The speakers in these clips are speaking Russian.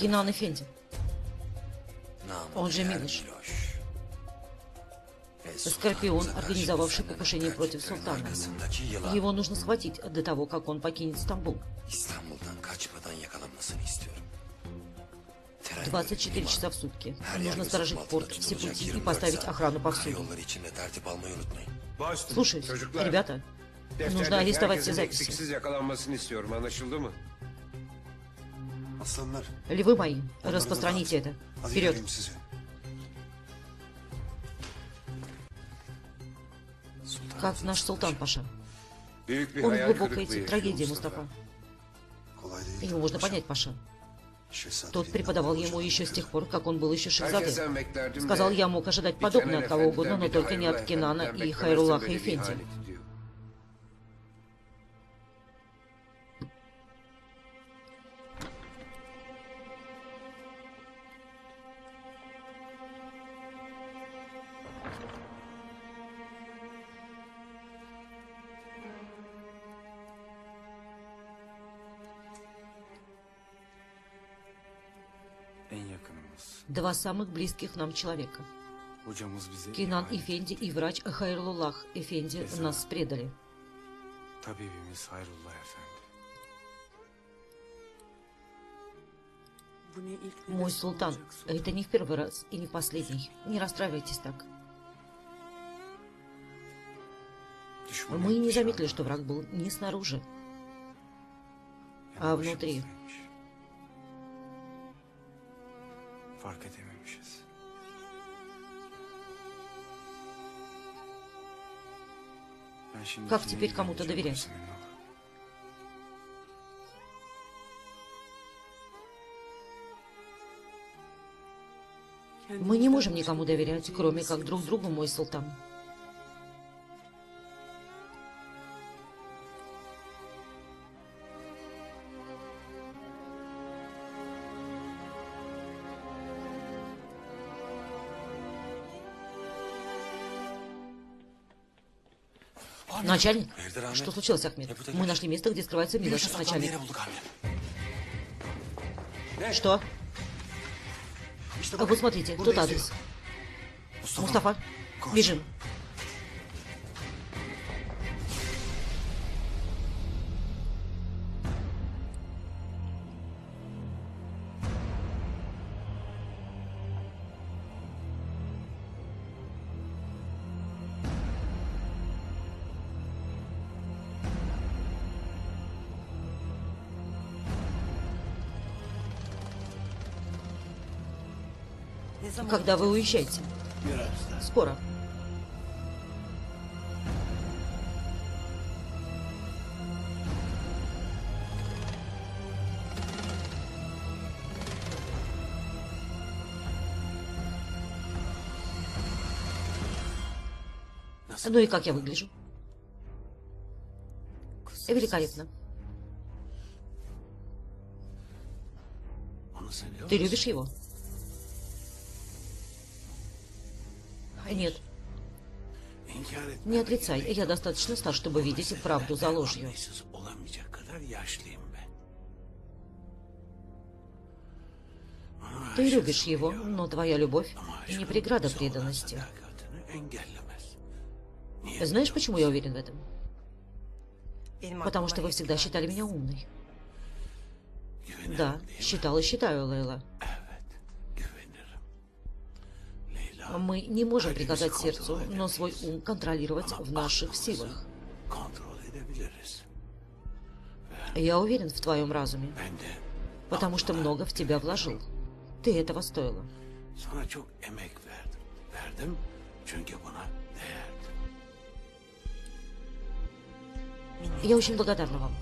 Кинан Эфенди. Он же Милыш. Скорпион, организовавший покушение против султана. Его нужно схватить до того, как он покинет Стамбул. İstanbul'dan kaçmadan yakalanmasını istiyorum. 24 часа в сутки. Нужно сторожить порт, все пути и поставить охрану повсюду. Слушай, ребята, нужно арестовать все записи. Львы мои, распространите это. Вперед! Как наш султан, Паша. Он в глубокой трагедии. Мустафа. Его можно понять, Паша. Тот преподавал ему еще с тех пор, как он был еще шахзаде. Сказал, я мог ожидать подобное от кого угодно, но только не от Кинана и Хайрулаха böyle bir Два самых близких нам человека. Кинан Эфенди и врач Хайруллах Эфенди нас предали. Мой султан, это не в первый раз и не в последний. Не расстраивайтесь так. Мы не заметили, что враг был не снаружи. а внутри. Fark edememişiz. Как теперь кому-то доверять? Мы не можем никому доверять, кроме как друг другу, мой султан. Начальник? Что случилось, Ахмед? Мы нашли место, где скрывается saklandığı начальник. Что? А Вот смотрите, тут адрес. Мустафа, бежим. Когда вы уезжаете? Скоро. Ну и как я выгляжу? Великолепно. Ты любишь его? Не отрицай. Я достаточно стар, чтобы видеть правду за ложью. Ты любишь его, но твоя любовь не преграда преданности. Знаешь, почему я уверен в этом? Потому что вы всегда считали меня умной. Да, считал и считаю, Лейла. Мы не можем приказать сердцу, но свой ум контролировать в наших силах. Я уверен в твоем разуме, потому что много в тебя вложил. Ты этого стоила. Я очень благодарна вам.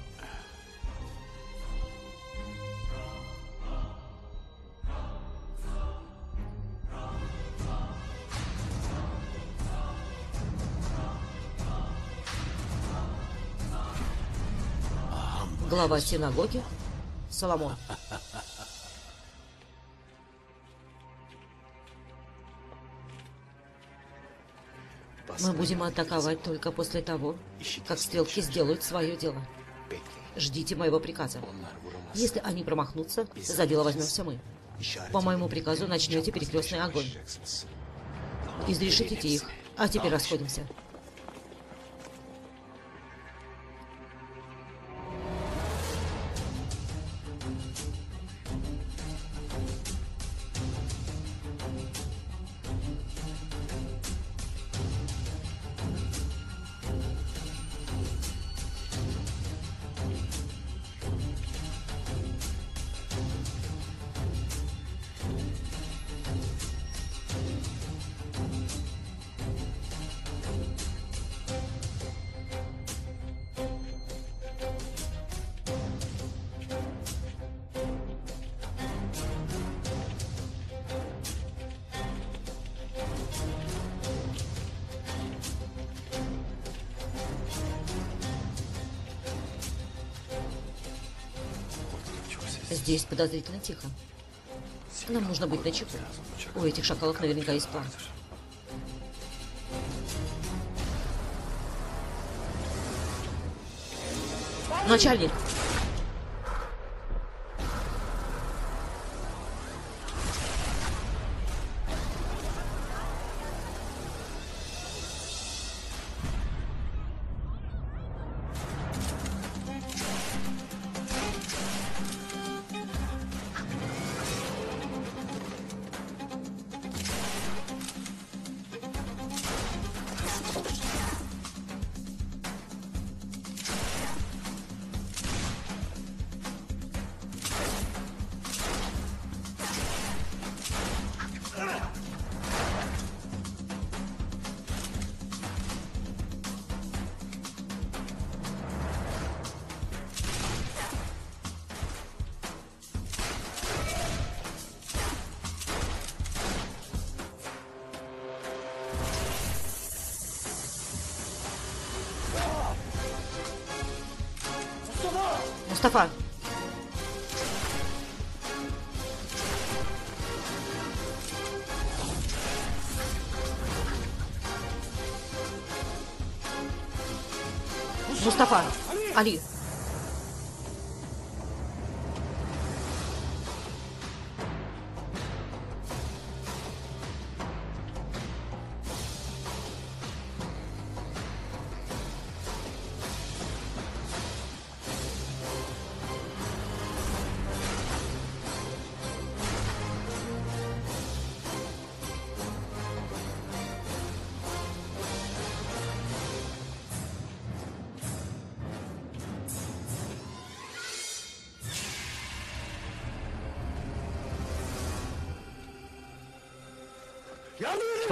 Глава синагоги Соломон. Мы будем атаковать только после того, как стрелки сделают свое дело. Ждите моего приказа. Если они промахнутся, за дело возьмемся мы. По моему приказу начнете перекрестный огонь. Изрешите их. А теперь расходимся. Здесь подозрительно тихо. Нам нужно быть начеку. У этих шакалов наверняка есть план. Начальник!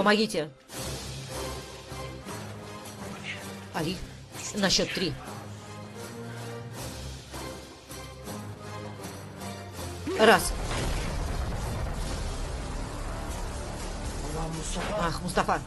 Помогите! Али, на счет три. Раз. Ах, Мустафа.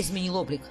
Изменил облик.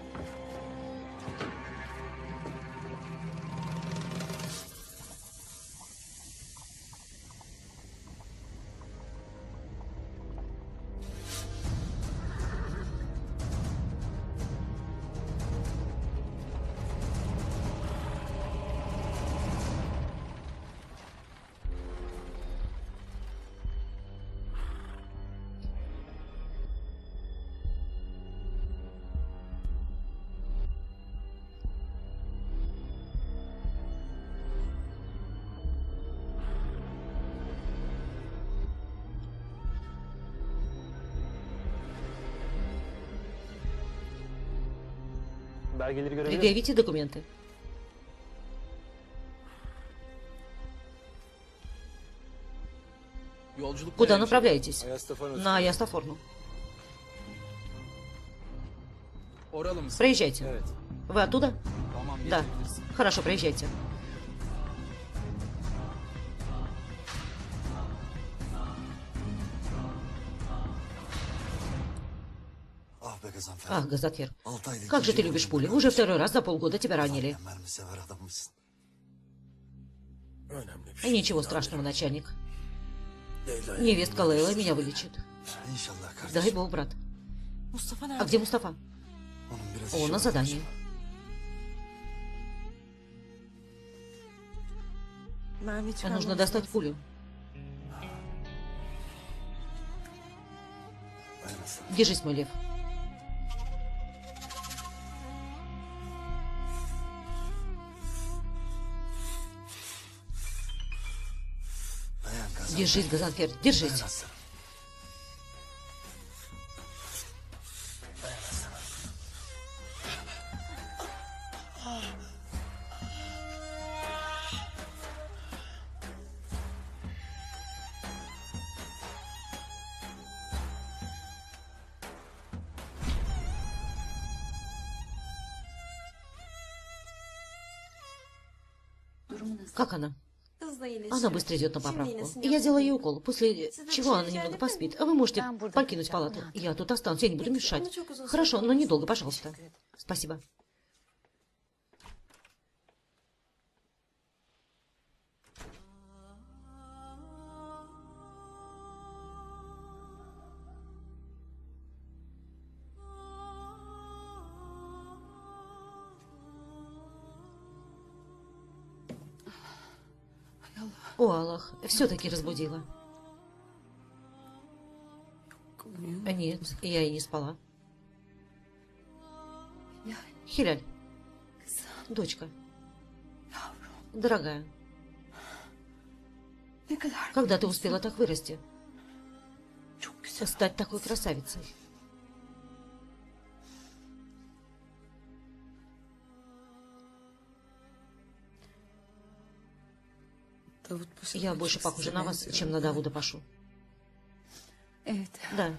Belgeleri görebilir miyim? Предъявите документы. Куда направляетесь? На Ястафорну. Проезжайте. Вы оттуда? Да. Хорошо, проезжайте. Ах, ayda Как же ты любишь пули? Уже второй раз за полгода тебя ранили. Şey. Ничего страшного, начальник. Невестка Лейла меня вылечит. Дай бог, брат. А где Мустафа? Он на задании. Çıkarmamız Нужно достать пулю. Держись, мой лев. Держись, Газанфер, держись. Она быстро идет на поправку. Я сделала ей укол, после чего она немного поспит. А вы можете покинуть палату. Я тут останусь, я не буду мешать. Хорошо, но недолго, пожалуйста. Спасибо. Все-таки разбудила. А Нет, я и не спала. Хиляль, дочка, дорогая, когда ты успела так вырасти? Стать такой красавицей? Я больше похожа на вас, чем на Давуда Пашу. Evet. Да.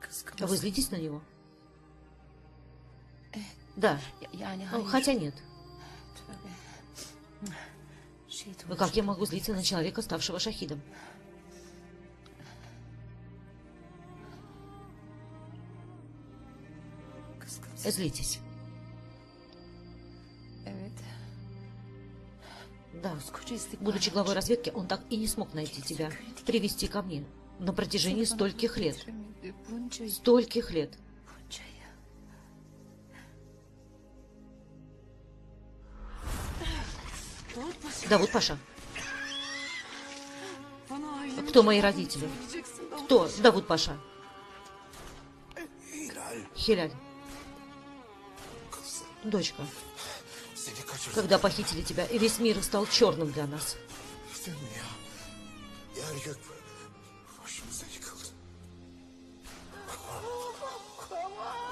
Kıskanç. Вы злитесь на него? Да. Yani Ну, Хотя нет. Şey Ну, как я могу злиться на человека, ставшего шахидом? Злитесь. Будучи главой разведки, он так и не смог найти тебя, привести ко мне. На протяжении стольких лет. Стольких лет. Давуд Паша. Кто мои родители? Кто? Давуд Паша. Хиляль. Дочка. Когда похитили тебя, и весь мир стал черным для нас.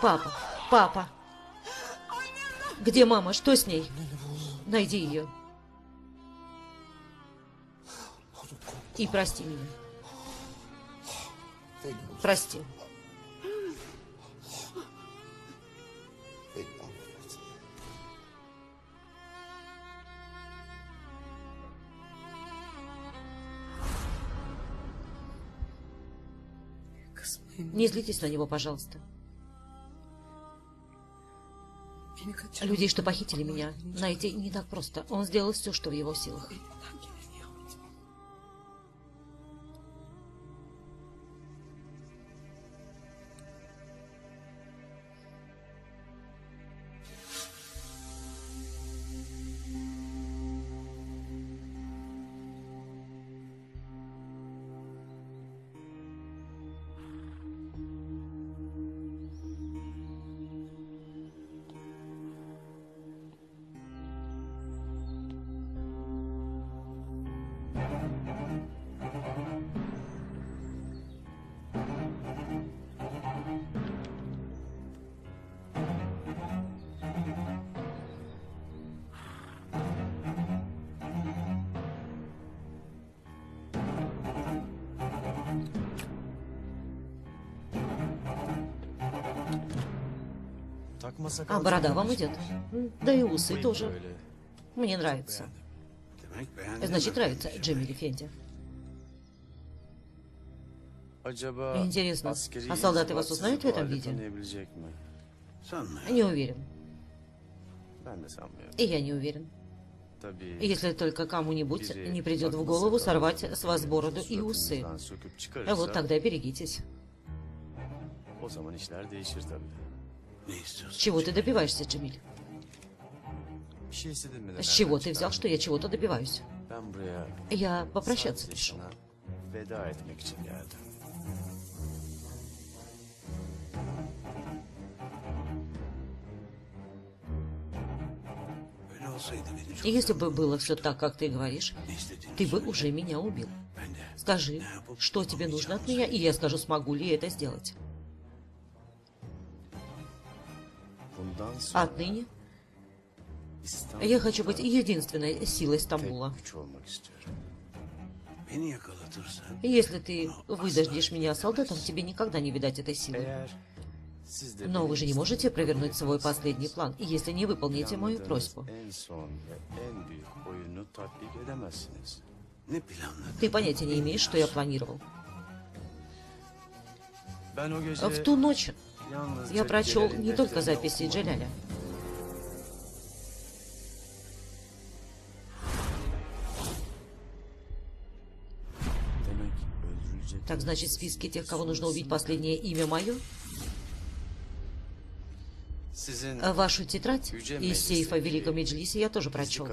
Папа, папа. Где мама? Что с ней? Найди ее. И прости меня. Прости. Не злитесь на него, пожалуйста. Людей, что похитили меня, найти не так просто. Он сделал все, что в его силах. А борода вам идет? Да и усы тоже. Мне нравится. Значит, нравится Джемиль Фенди. Интересно, а солдаты вас узнают в этом виде? Не уверен. И я не уверен. Если только кому-нибудь не придет в голову сорвать с вас бороду и усы. Вот тогда берегитесь. Чего ты добиваешься, de С чего ты взял, что я чего-то добиваюсь? Я попрощаться пришел. если бы было все так, как ты говоришь, ты бы уже меня убил. Скажи, что тебе нужно от меня, и я скажу, смогу ли я это сделать. Отныне İstanbul'da я хочу быть единственной силой Стамбула. Если ты выдождешь меня солдатом, тебе никогда не видать этой силы. Но вы же не можете провернуть свой последний план, если не выполните мою просьбу. planladın? Ты понятия не имеешь, что я планировал. В ту ночь я прочел не только записи. Джаляля. Так значит, в списке тех, кого нужно убить, последнее имя мое? А Вашу тетрадь из сейфа в Великом Меджлисе я тоже прочел.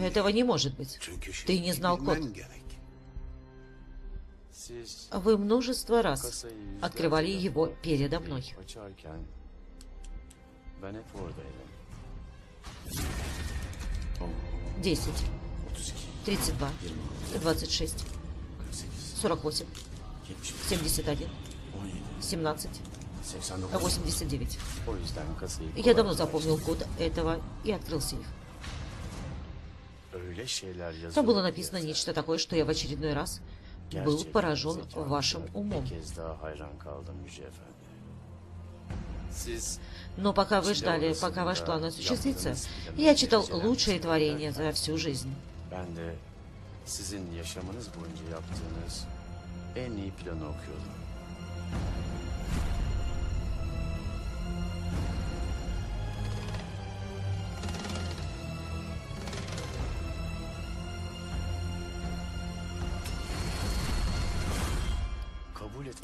Этого не может быть. Ты не знал код. Вы множество раз открывали его передо мной. açarken ben hep oradaydım. 10, 32, 26, 48, 71, 17, 89. O yüzden kasayı Я давно запомнил код этого и открыл сейф. Там было написано нечто такое, что я в очередной раз был поражен вашим умом. Но пока вы ждали, пока ваш план осуществится, я читал лучшие творения за всю жизнь. sizin yaşamınız boyunca yaptığınız en iyi planı okuyordum.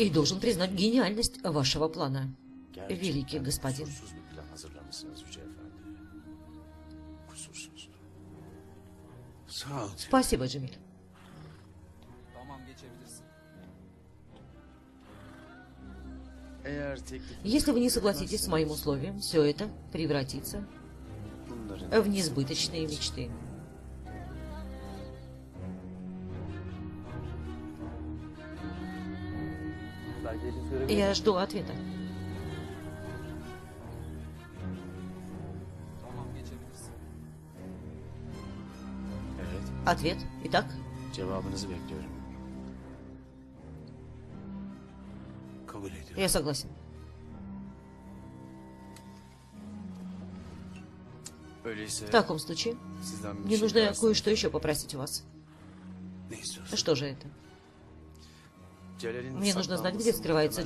И должен признать гениальность вашего плана. Великий господин. Спасибо, Джемиль. Если вы не согласитесь с моим условием, все это превратится в несбыточные мечты. Я жду ответа. Ответ. Итак, я согласен. В таком случае, мне нужно кое-что еще попросить у вас. Что же это? Мне нужно знать, где скрывается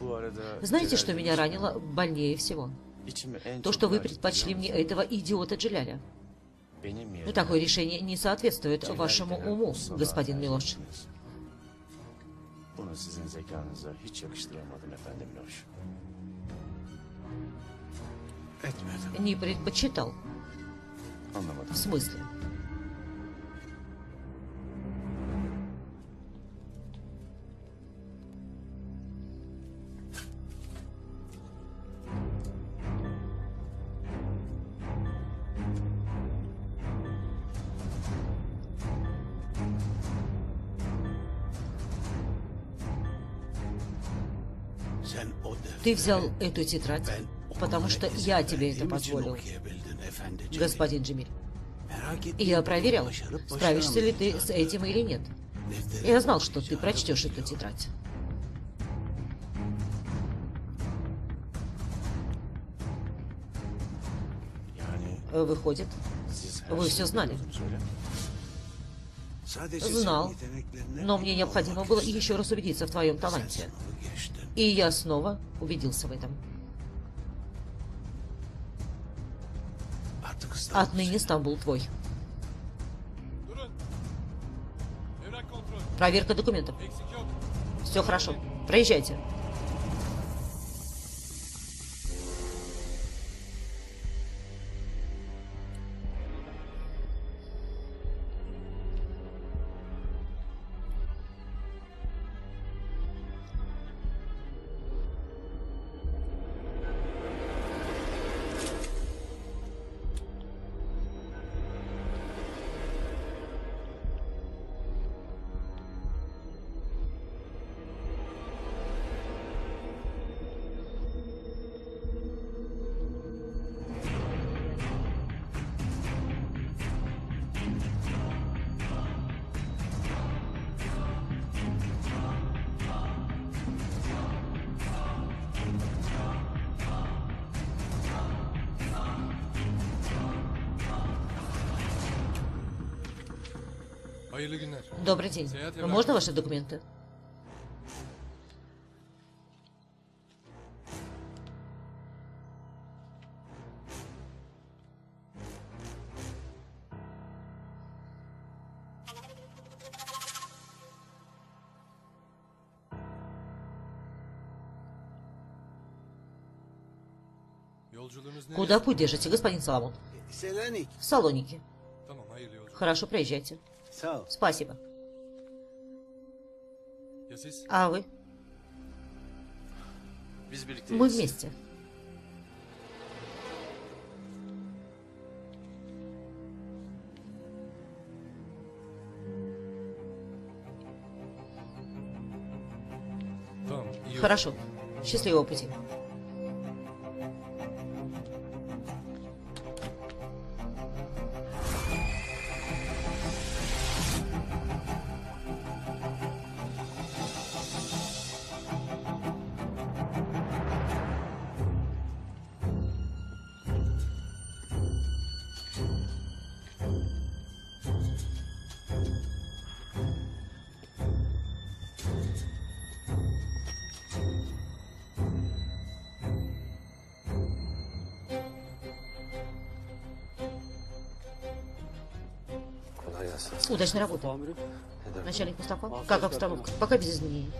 arada Знаете, что меня ранило больнее всего? То, что вы предпочли мне этого идиота Джиляля. Benim Но такое решение не соответствует вашему уму, господин Милош. ettiniz. Bunu sizin zekanıza hiç yakıştıramadım efendim Miloş. Etmedim. Не предпочитал. Anlamadım. В смысле? Ты взял эту тетрадь, потому что я тебе это позволил, господин Джемиль. Я проверял, справишься ли ты с этим или нет. Я знал, что ты прочтешь эту тетрадь. Выходит, вы все знали. Знал. Но мне необходимо было еще раз убедиться в твоем таланте. И я снова убедился в этом. Отныне Стамбул твой. Проверка документов. Все хорошо. Проезжайте. День. Evrakı. Можно ваши документы? Куда путь держите, господин Соломон? В yolculuk. Хорошо, ol. Спасибо. А вы? Мы вместе. Хорошо. Счастливого пути. Gelsin. Удачной работы. Начальник Мустафа, как обстановка? Пока без изменений.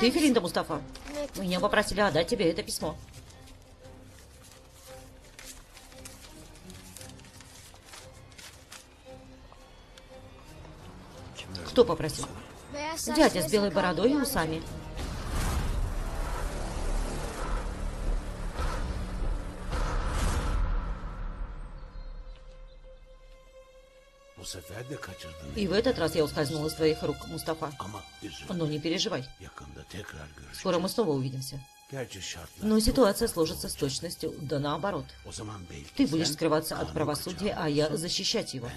Ты Филинда Мустафа. Меня попросили отдать тебе это письмо. Кто попросил? Дядя с белой бородой и усами. И в этот раз я ускользнул из твоих рук, Мустафа. Но не переживай. Скоро мы снова увидимся. Но ситуация сложится с точностью, да наоборот. Ты будешь скрываться от правосудия, а я защищать его.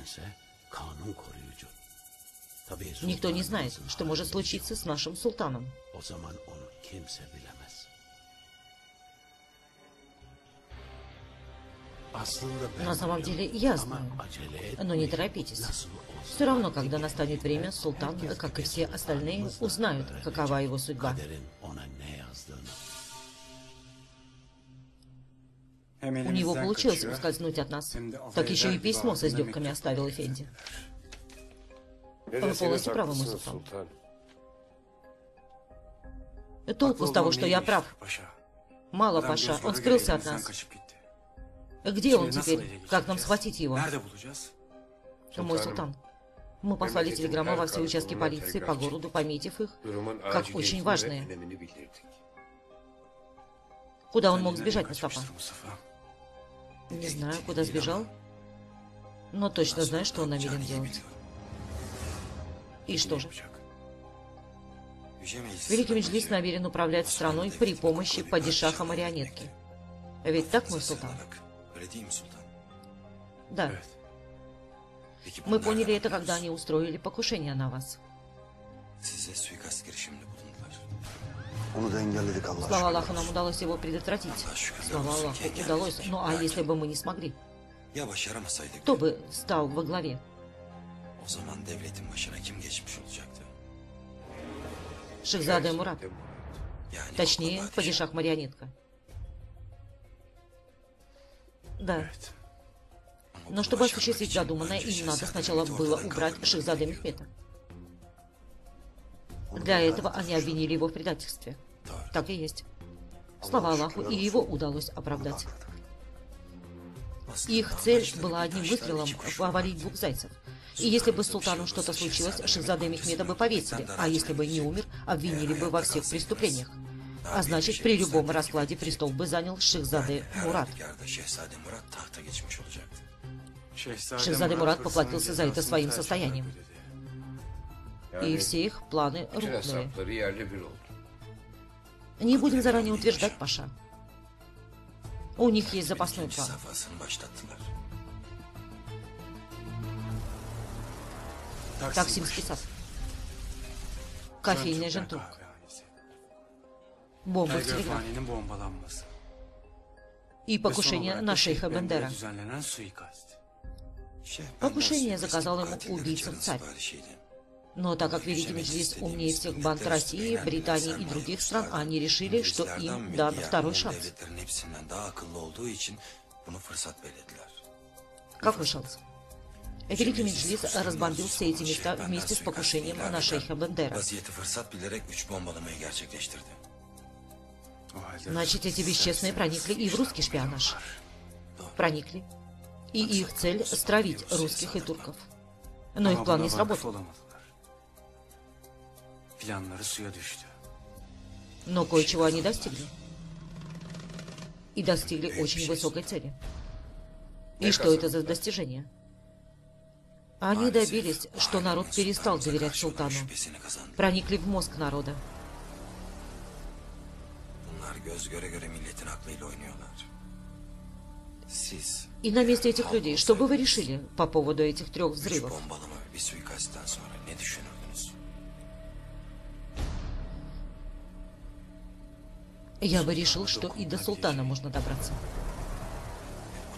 Никто не знает, что может случиться с нашим султаном. На самом деле я знаю. Но не торопитесь. Все равно, когда настанет время, султан, как и все остальные, узнают, какова его судьба. У него получилось ускользнуть от нас. Так еще и письмо с издевками оставил Эфенди. Deseniz полностью правы, Mustafa. sultan. Толку с того, что я прав. Мало, Паша, он скрылся от нас. Где он теперь? Как нам схватить его? Мой султан. Мы послали телеграмму во все участки полиции по городу, пометив их, как очень важные. Куда он мог сбежать, Мустафа? Не знаю, куда сбежал, но точно знаю, что он намерен делать. И что же? Великий Меджлис намерен управлять страной при помощи падишаха-марионетки. Ведь так, мой султан? Mi sultan? Да. Мы поняли это, когда они устроили покушение на вас. Слава Аллаху, нам удалось его предотвратить. Слава Аллаху, удалось. Ну а если бы мы не смогли? Кто бы стал во главе? Шахзада Мурат. Точнее, падишах-марионетка. Да. Но чтобы осуществить задуманное, им надо сначала было убрать gerekiyordu. Мехмета. Для этого они обвинили его в предательстве. Так и есть. Слава Аллаху, и его удалось оправдать. Их цель была одним выстрелом повалить двух зайцев. И если бы с султаном что-то случилось, Шахзаде Мехмеда бы повесили, а если бы не умер, обвинили бы во всех преступлениях. А значит, при любом раскладе престол бы занял Шахзаде Her Мурат. Шахзаде Мурат поплатился за это своим состоянием. И все их планы рухнули. Не будем заранее утверждать, Паша. У них есть запасной план. başlattılar. Таксимский сад. Кофейная жентук. В телеграф. Telgrafhanenin bombalanması. И покушение на шейха Бендера. Покушение заказал ему убийца царь. Но так как Великий Меджлис умнее всех банд России, Британии и других стран, они решили, что им дан второй шанс. Какой шанс? Великий Меджлис разбомбил все эти места вместе с покушением на шейха Бендера. Значит, эти бесчестные проникли и в русский шпионаж. Проникли. И их цель — стравить русских и турков. Но их Ama план не сработал. Но кое-чего они достигли. И достигли очень высокой цели. И что это за достижение? Они добились, что народ перестал доверять султану. Проникли в мозг народа. Göz göre göre milletin aklıyla oynuyorlar. Siz И на месте этих людей, что бы вы решили по поводу этих трех üç взрывов? bombalama ve bir suikastten sonra ne düşünürdünüz? Я бы решил, что и до султана можно добраться.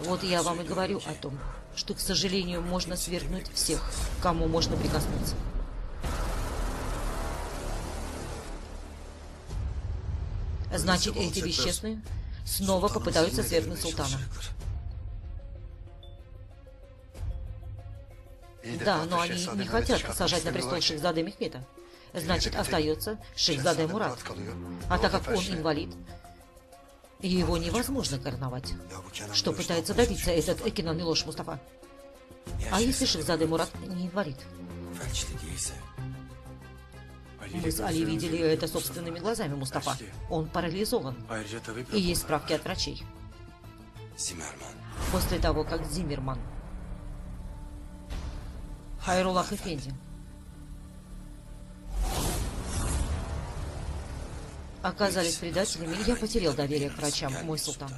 Вот я вам и говорю о том, что, к сожалению, можно свергнуть всех, к кому можно прикоснуться. Значит, эти бесчестные снова попытаются свергнуть султана. Да, но они не хотят сажать на престол Шехзаде Мехмета. Значит, остается Шехзаде Мурат. А так как он инвалид, его невозможно короновать. Что пытается добиться этот Экинан Милош Мустафа? А если Шехзаде Мурат не инвалид? Мы с Али видели это собственными глазами, Мустафа. Он парализован. Tabip И есть справки от врачей. После того, как Зиммерман, Хайрулах Эфенди оказались предателями, я потерял доверие к врачам, мой султан.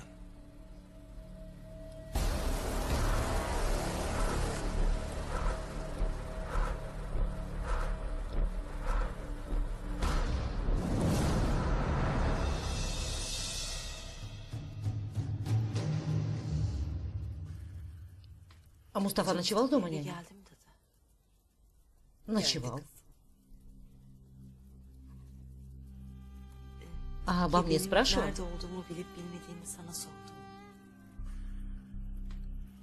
А Мустафа ночевал дома, няня? Ночевал. А обо мне спрашивал?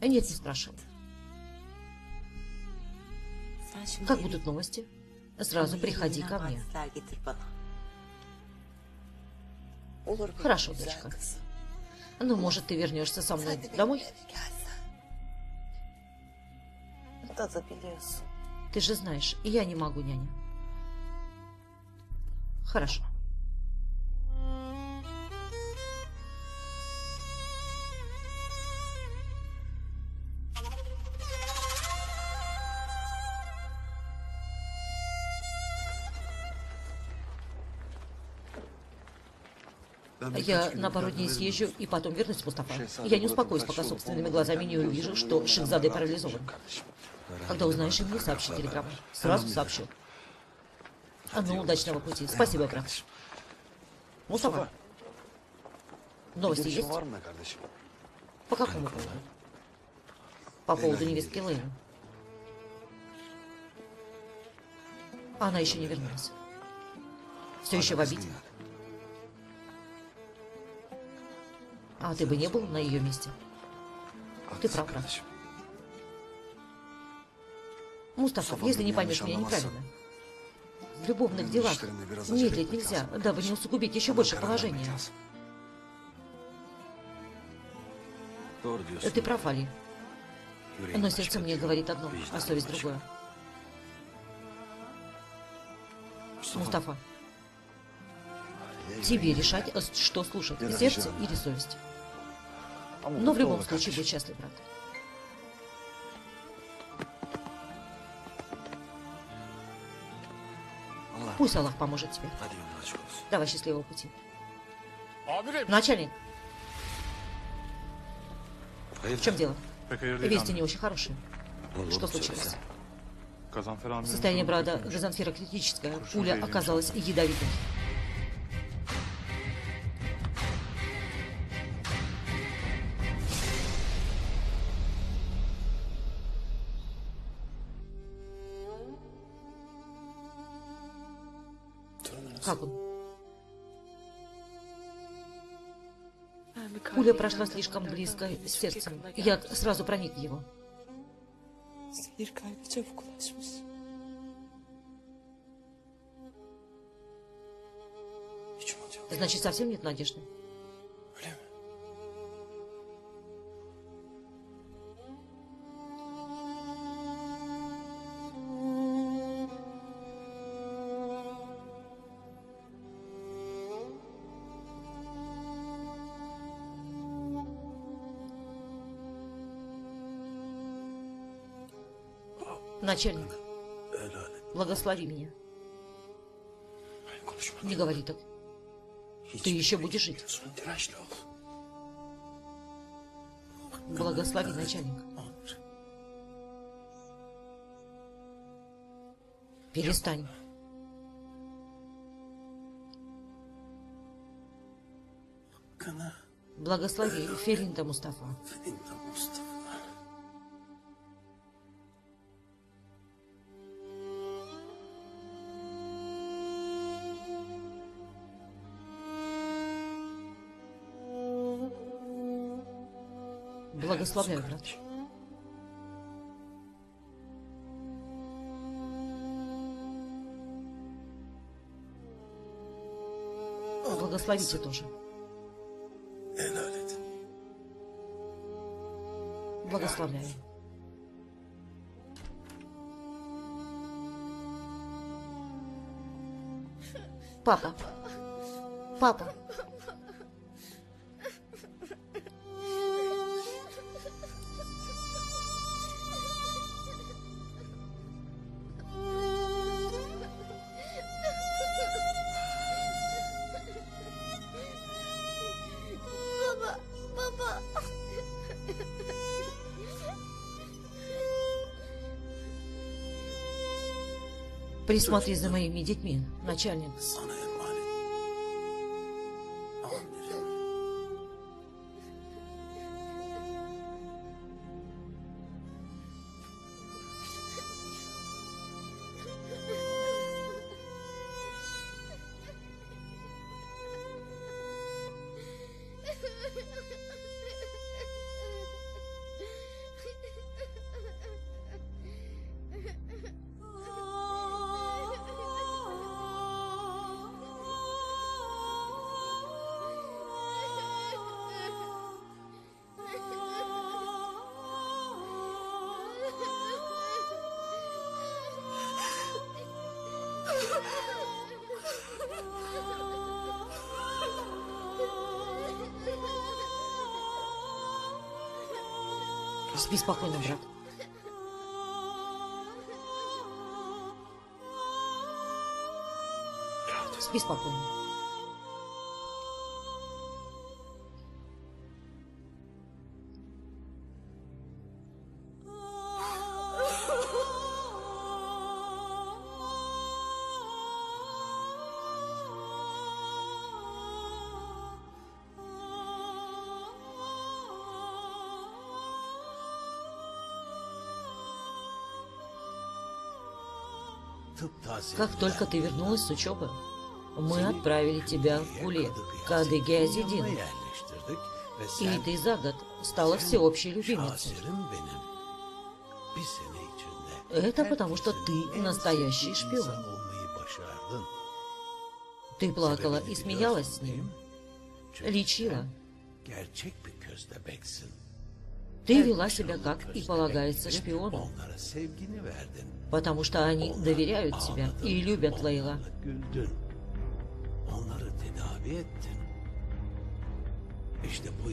Нет, не спрашивал. Как будут новости? Сразу приходи ко мне. Хорошо, дочка. Ну, может, ты вернешься со мной домой? Da biliyorsun. Ты же знаешь, я не могу, няня. Хорошо. Я на пару дней съезжу и потом вернусь, Мустафа. Я не успокоюсь, пока собственными глазами не увижу, что Шихзаде парализован. Когда узнаешь, и мне сообщи телеграмму. Сразу сообщу. А ну, удачного пути. Спасибо, брат. Мустафа, новости есть? По какому поводу? По поводу невестки Лейны. Она еще не вернулась. Все еще в обиде. А ты бы не был на ее месте? Ты прав, брат. Мустафа, если не меня поймешь не меня неправильно. В любовных делах медлить нельзя, дабы не усугубить еще больше diyorsun. Ты прав, Али. Но сердце мне говорит одно, а совесть другое. Мустафа, тебе решать, э, что слушать, сердце или совесть. Но в любом случае будь счастлив, брат. Пусть Аллах поможет тебе. Давай счастливого пути. Начальник, в чем дело? Вести не очень хорошие. Что случилось? Состояние брата Газанфера критическое. Пуля оказалась ядовитой. Как он? Пуля прошла слишком близко с сердцем. Яд сразу проник в его. Значит, совсем нет надежды. Начальник, благослови меня. Не говори так. Ты еще будешь жить. Благослови, начальник. Перестань. Благослови Феринда Мустафа. Ferinda Mustafa. Благословляю, брат. Благословите тоже. Благословляю. Папа. Папа. Присмотри за моими детьми, начальник. Спи спокойно, брат. Спи спокойно. Как только ты вернулась с учебы, мы отправили тебя в Куле, к Адыге yerleştirdik ve и ты за год стала всеобщей любимицей. Это потому, что ты настоящий шпион. Ты плакала и смеялась с ним, лечила. Ты вела себя как и полагается шпиону, потому что они доверяют Ağladın, и любят Лейла. İşte bu.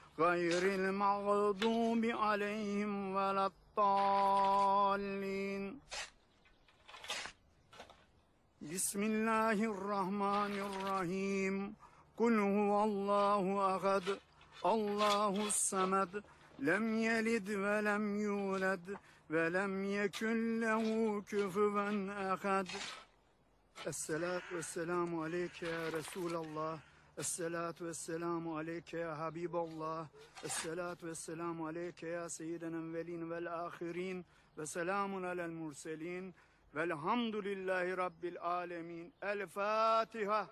غير المغضوب عليهم ولا الضالين بسم الله الرحمن الرحيم قل هو الله أحد الله الصمد لم يلد ولم يولد ولم يكن له كفوا أحد الصلاة والسلام عليك يا رسول الله الصلاة والسلام عليك يا حبيب الله. الصلاة والسلام عليك يا سيدنا الأولين والآخرين. وسلام على المرسلين. والحمد لله رب العالمين. الفاتحة.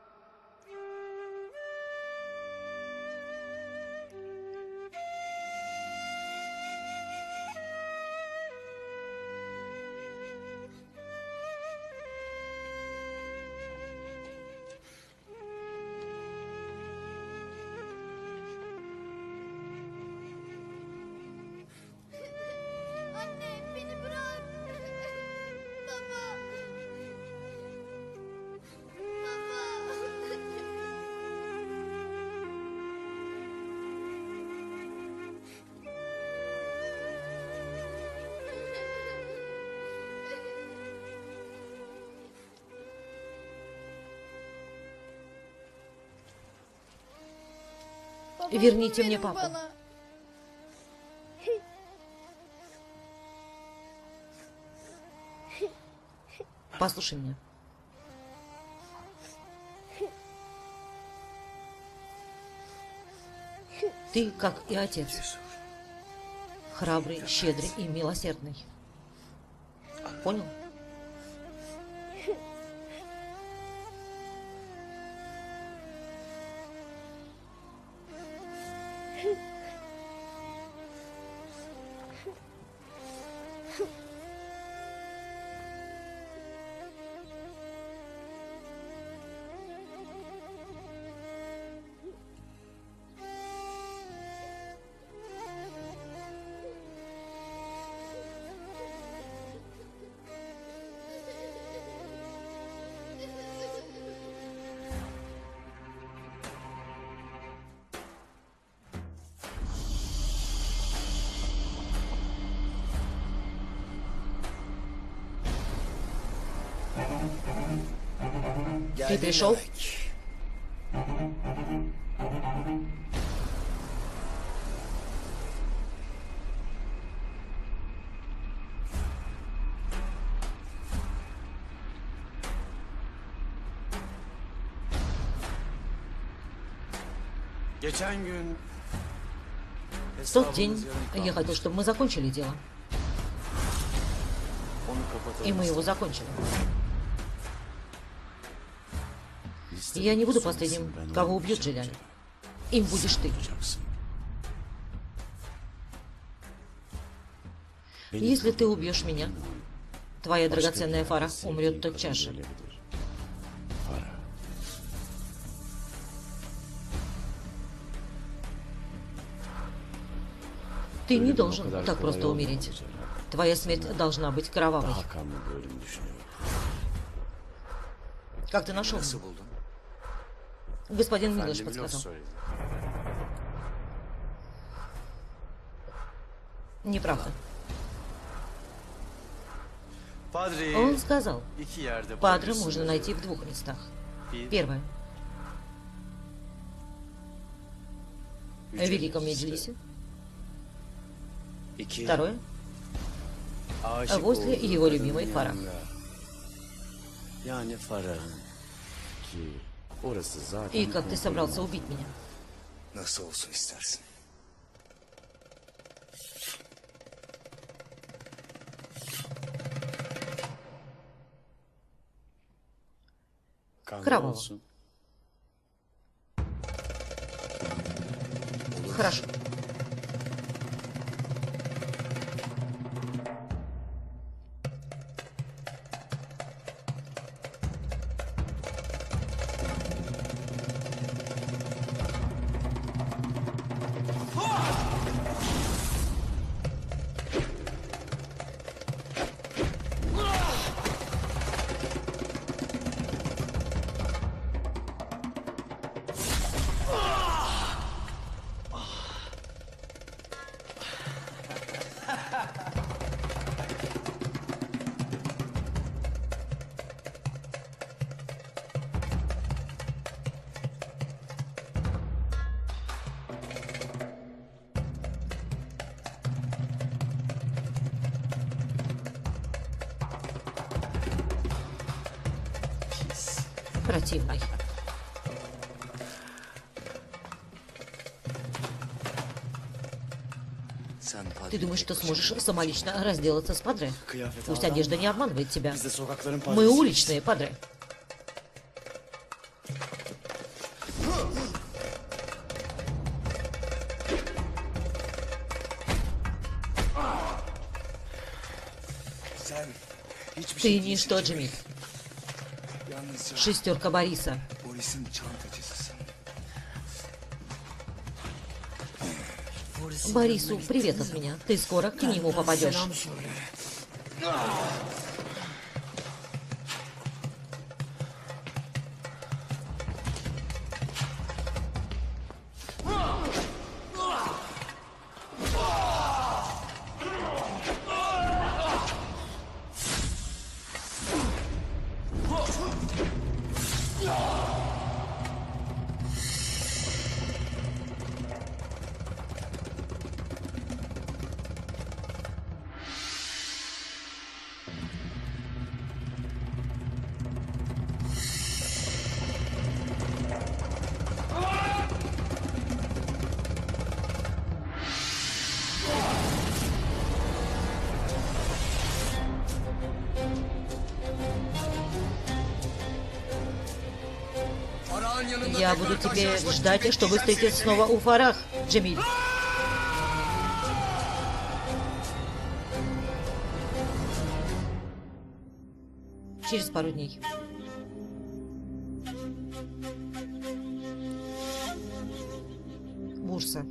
Верните мне папу. Послушай меня. Ты, как и отец, храбрый, щедрый и милосердный. Понял? Пришел? В тот день я хотел, чтобы мы закончили дело. И мы его закончили. Я не буду последним, кого убьют, Джиллиан. Им будешь ты. Если ты убьешь меня, твоя драгоценная фара умрет тотчас же. Ты не должен так просто умереть. Твоя смерть должна быть кровавой. Как ты нашел? Господин Milos подсказал. Неправда. Он сказал, Падре можно найти в двух местах. Первое. В Великом. Меджлисе. Второе. aşık возле его любимой Фара. Orası zaten И как ты собрался убить меня? Nasıl olsun istersin? olsun. Хорошо. Ты думаешь, что сможешь самолично разделаться с Падре? Пусть одежда не обманывает тебя. Мы уличные, Падре. Ты ничто. Джимми. Шестерка Бориса. Борису привет от меня. Ты скоро к нему попадешь. Тебе ждать, чтобы встретиться снова у Фарах, Джемиль. Через пару дней. Бурса.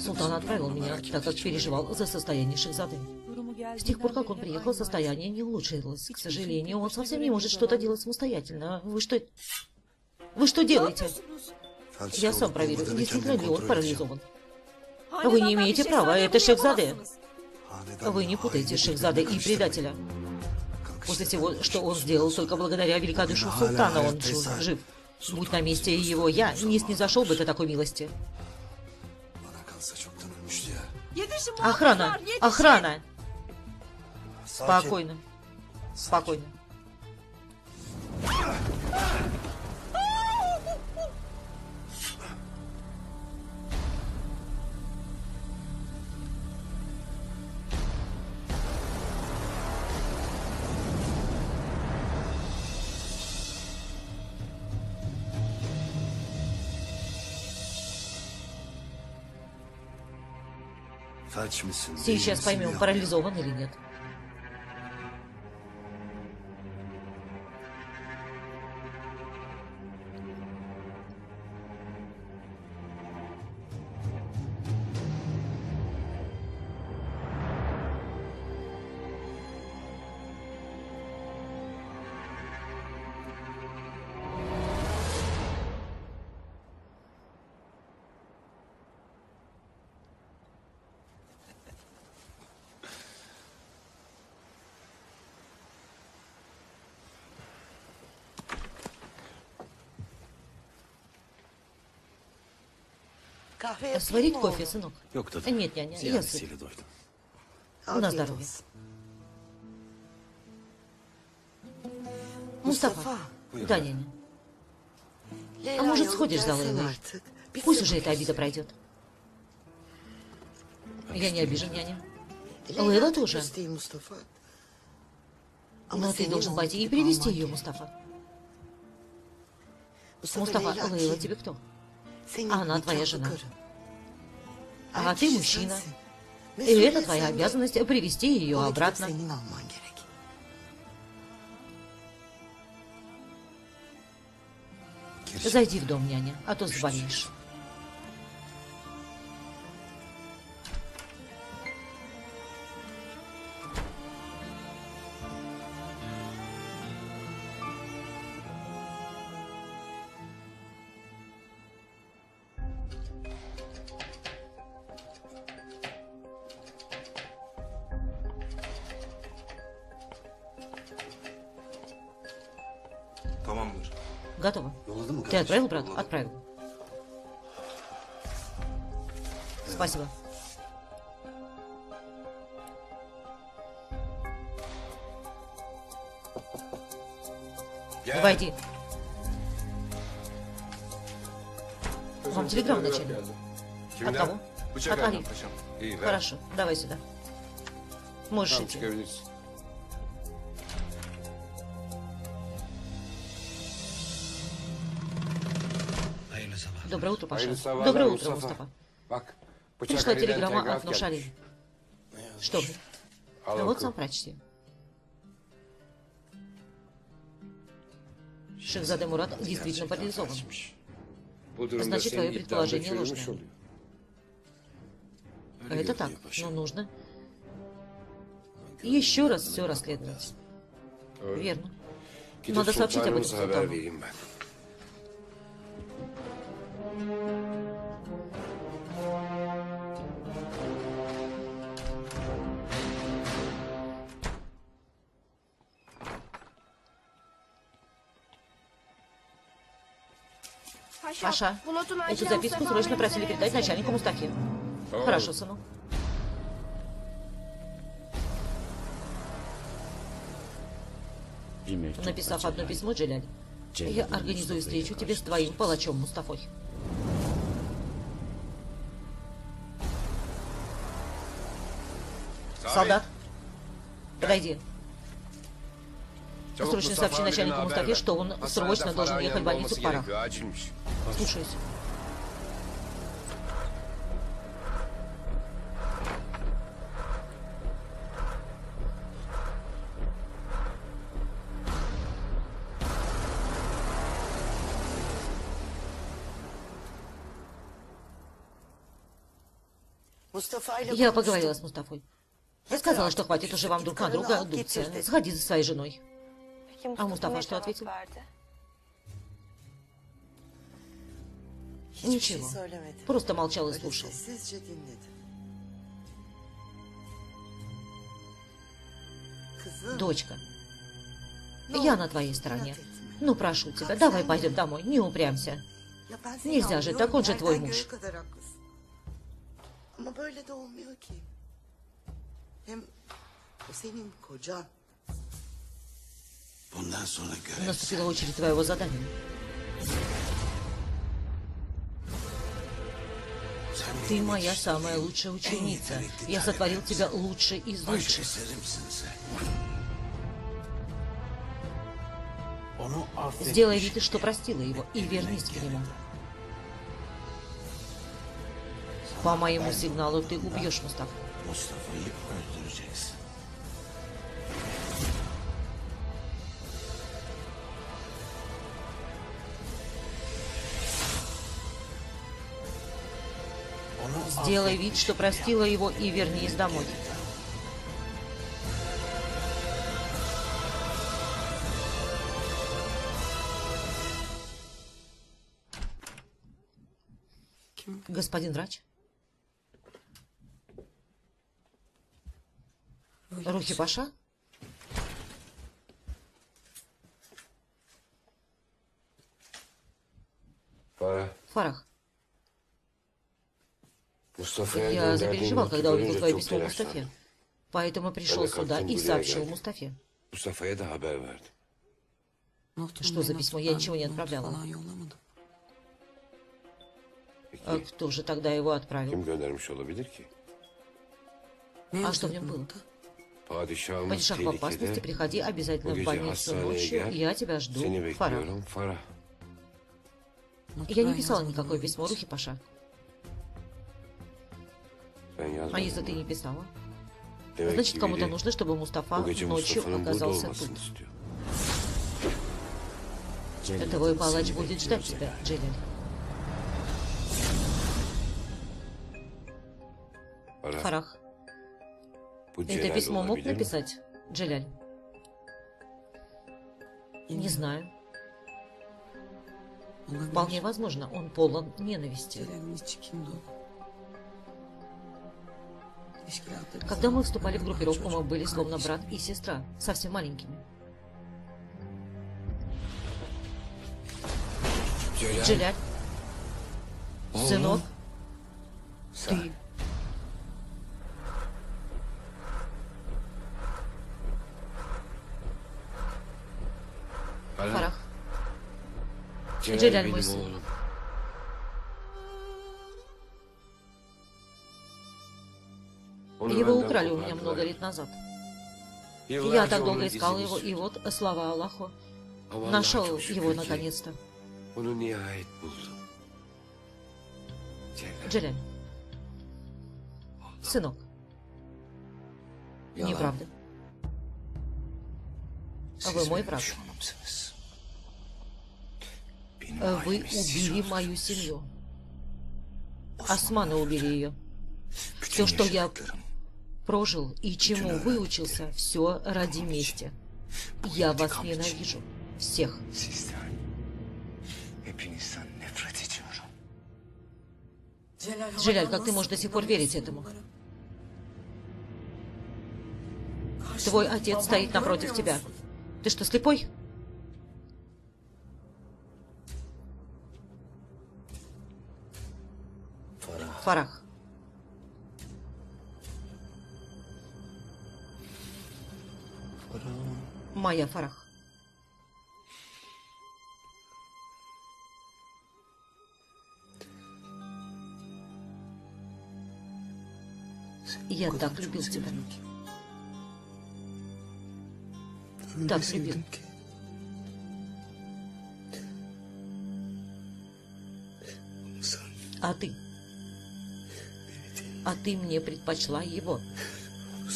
Султан отправил меня, так как переживал за состояние Шахзады. С тех пор, как он приехал, состояние не улучшилось. К сожалению, он совсем не может что-то делать самостоятельно. Вы что... Вы что делаете? Я сам проверю, действительно ли он парализован. Вы не имеете права, это Шехзаде. Вы не путаете Шехзаде и предателя. После всего, что он сделал, только благодаря великодушию султана он жив-. Будь на месте его я, не снизошел бы до такой милости. Охрана! Охрана! Спокойно. Спокойно. Сейчас поймем, парализован или нет. Сварить кофе, сынок? Tadı. Нет, няня, я сыт. Doydum. На здоровье. Мустафа. Да, няня. А может, сходишь за Лейлой? Пусть уже эта обида пройдет. Я не обижен, няня. Лейла тоже. Но ты должен пойти и привести ее, Мустафа. Мустафа, Лейла тебе кто? Она твоя жена. А ты мужчина. И это твоя обязанность привести ее обратно. Зайди в дом, няня, а то заболеешь. Давай сюда. Можешь Tamam идти. sabah. Доброе утро, Паша. Доброе утро. Мустафа. Пришла телеграмма от gelmiş. Что? Al Вот сам прочти. Шехзаде Мурат действительно парализован. Значит, твое предположение ложное. Это так, но нужно еще раз все расследовать. Верно. Gidip Надо сообщить об этом султану. Паша, эту записку срочно просили передать начальнику Мустафе. Хорошо, сынок. Написав Celal. одно письмо, Джеляль, я организую встречу тебе с твоим палачом Мустафой. Солдат, подойди. Срочно сообщи начальнику Мустафе, что он срочно должен ехать в больницу в парах. Слушаюсь. Я поговорила с Мустафой. Я сказала, что хватит уже вам друг на друга дуться. Сходи за своей женой. А Мустафа что ответил? Ничего. Просто молчал и слушал. Дочка, я на твоей стороне. Ну, прошу тебя, давай пойдем домой, не упрямся. Нельзя же, так он же твой муж. Ama böyle de olmuyor ki. Hem o senin kocan. Bundan sonra görev Наступила очередь твоего задания. Ты моя самая лучшая ученица. Я сотворил тебя лучшей из лучших. eserimsin sen. Onu affet. Сделай вид, что простила его, и вернись к нему. По моему сигналу ты убьешь Мустафу. Сделай вид, что простила его, и вернись домой. Господин врач? Рухи Паша? Фарах, Mustafa'ya Я запереживал, когда увидел твое письмо Мустафе. Поэтому пришел сюда и сообщил. Мустафе. Verdim. Что за письмо? Я ничего не отправляла. А кто же тогда его отправил? А что в нем было? Падишах в опасности, приходи обязательно в больницу ночью. Я тебя жду. Фарах. bekliyorum Farah. Я не писала никакое письмо Рухи Паша. А если ты не писала? Значит, кому-то нужно, чтобы Мустафа ночью оказался тут. Твой палач будет ждать тебя. Farah, Фарах, это письмо мог написать Джиляль? Не знаю. Вполне возможно, он полон ненависти. Когда мы вступали в группировку, мы были словно брат и сестра, совсем маленькими. Джиляль, сынок, Sen. Farah, Фарах, Oğlum. Onu его украли у меня много лет назад. Я так долго искал его, и вот, слава Аллаху, нашел его наконец-то. Джиляль, сынок, неправда. Вы мой брат. Э, Вы убили мою семью. Османы убили ее. Все, что я прожил и чему выучился, все ради мести. Я вас ненавижу. Всех. Джиляль, как ты можешь до сих пор верить этому? Твой отец стоит напротив тебя. Ты что, слепой? Фарах. Моя Фарах. Я так любил тебя. Так любил. А ты? А ты мне предпочла его,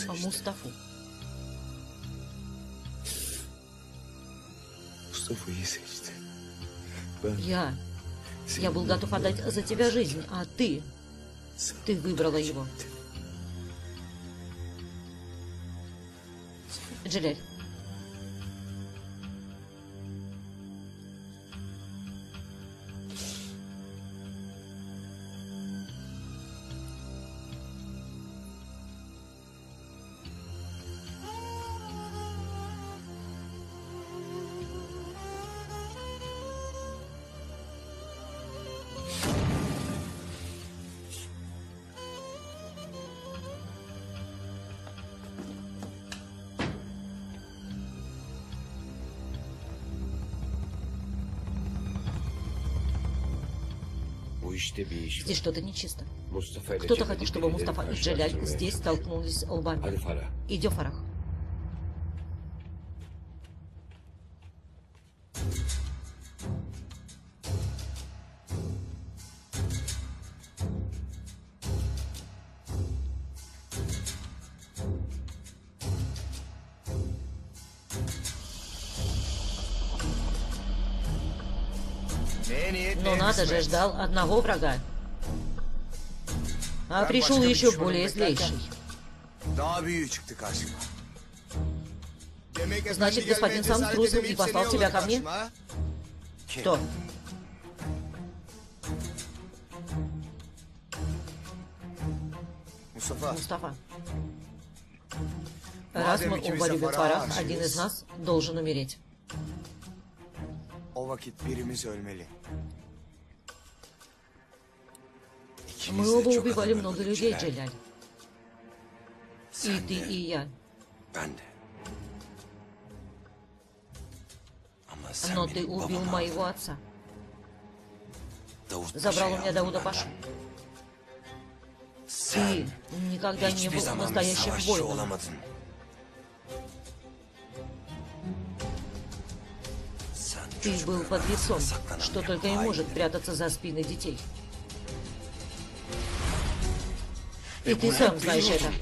а Мустафу. Я... Я был готов отдать за тебя жизнь, а ты... Ты выбрала его. Джиляль. Здесь что-то нечисто. Кто-то хотел, чтобы Мустафа и Джаляль здесь столкнулись лбами. Hadi Farah. Надо же, ждал одного врага. А пришел еще более злейший. Значит, господин сам струсил и послал тебя ко мне? ha? Кто? Мустафа. Раз мы оба любим Фарах, один из нас должен умереть. Мы оба убивали много людей, Джеляль. И ты, и я. Но ты убил моего отца. Забрал у меня Дауда Пашу. Ты никогда не был настоящим воином. Ты был arasında saklanan что только и может прятаться за спины детей. И ты сам знаешь это.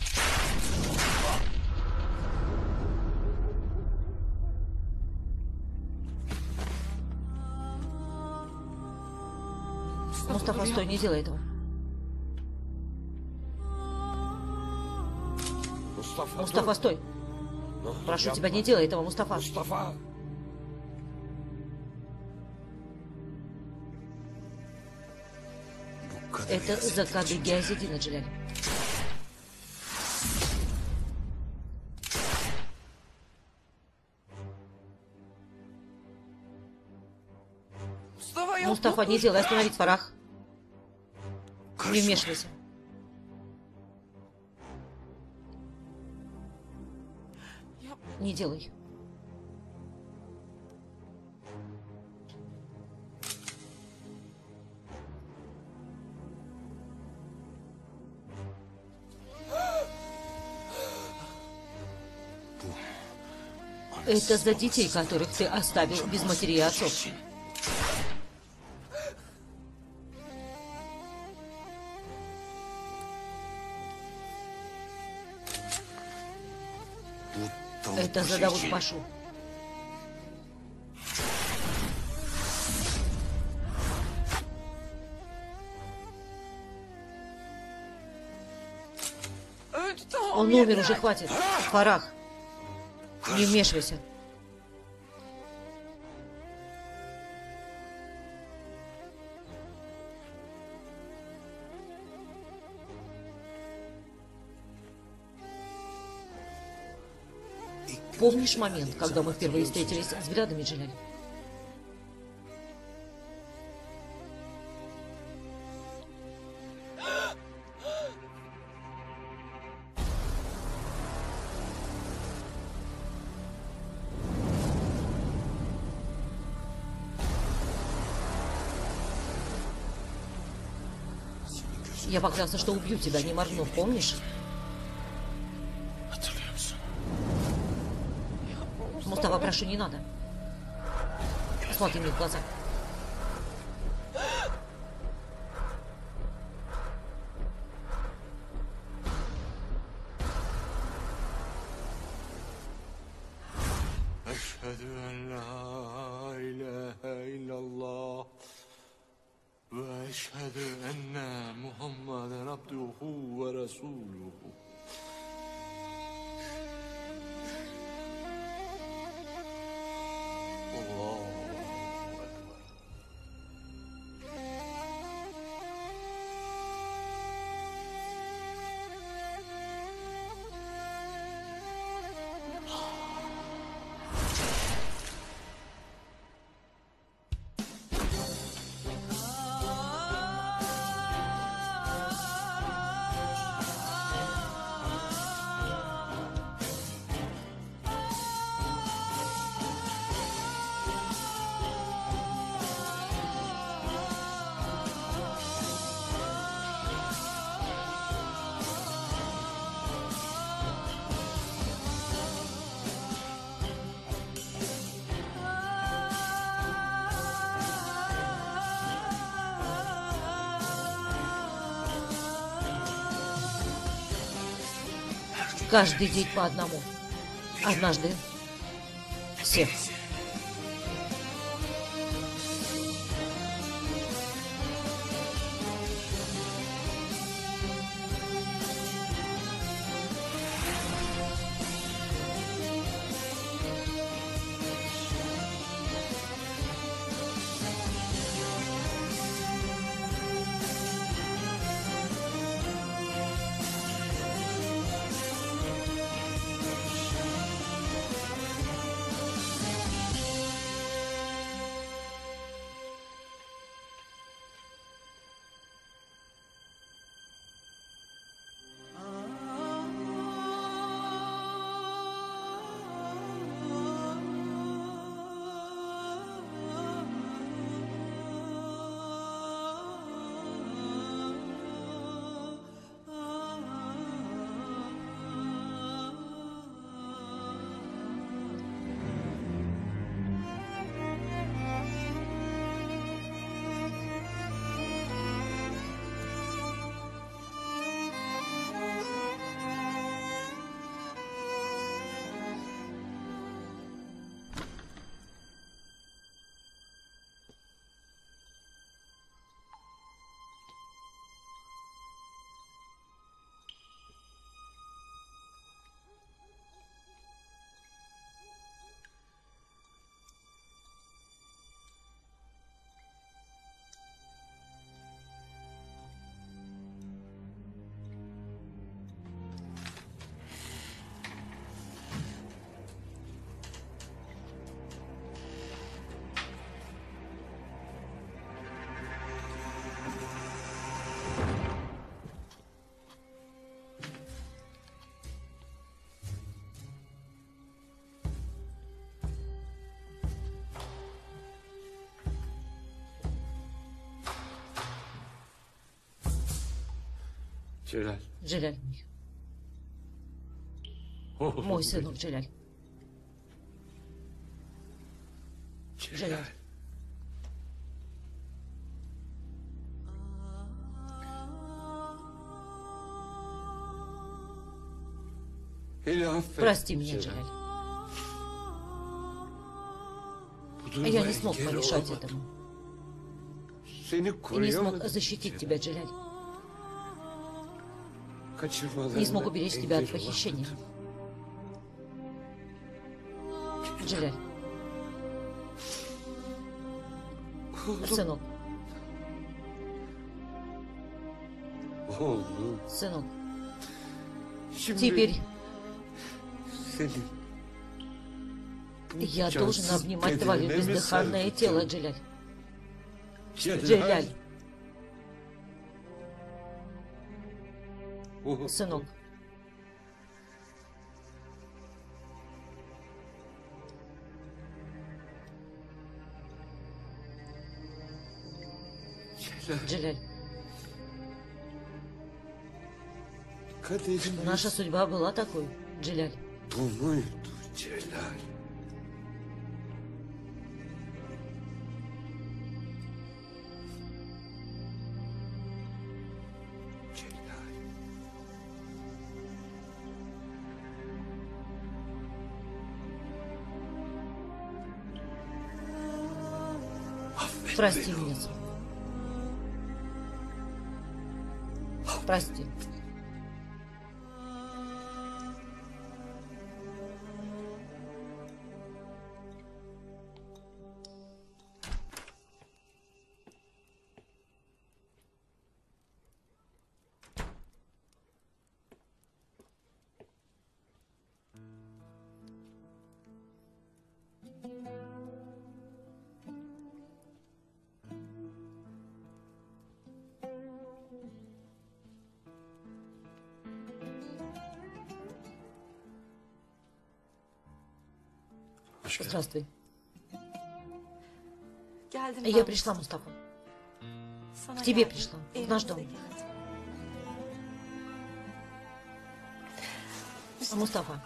Мустафа, стой, не делай этого. Mustafa, Мустафа, dur. стой. Olur Прошу тебя, не делай этого, Мустафа. Kadını Это yazık за için кады Гиазидина, Джеляль. Мустафа, не делай, остановить Фарах. Не вмешивайся. Не делай. Это за детей, которых ты оставил без матерей и отцов. Это за Давуд Пашу. Он умер уже, хватит. Фарах, не вмешивайся. Помнишь момент, когда мы впервые встретились взглядами, Джиляль? Я поклялся, что убью тебя, не моргнув, помнишь? Мустафа, прошу, не надо. Смотри мне в глаза. Каждый день по одному. Однажды всех. Celal. Джиляль. Мой сынок Джиляль. Джиляль. Beni affet. Прости меня. Bu duruma Я не смог engel помешать olamadım. этому. Seni И не смог koruyamadım. защитить тебя, Джиляль. Не смог уберечь тебя от похищения. Джиляль. Сынок, сынок, теперь я должен обнимать твое бездыханное тело, sarılacağım? Джиляль. Сынок. Джиляль, наша судьба была такой, Джиляль. bu muydu Прости меня. Прости. Здравствуй. Я пришла, Мустафа. К тебе пришла, в наш дом. Geldim. Мустафа,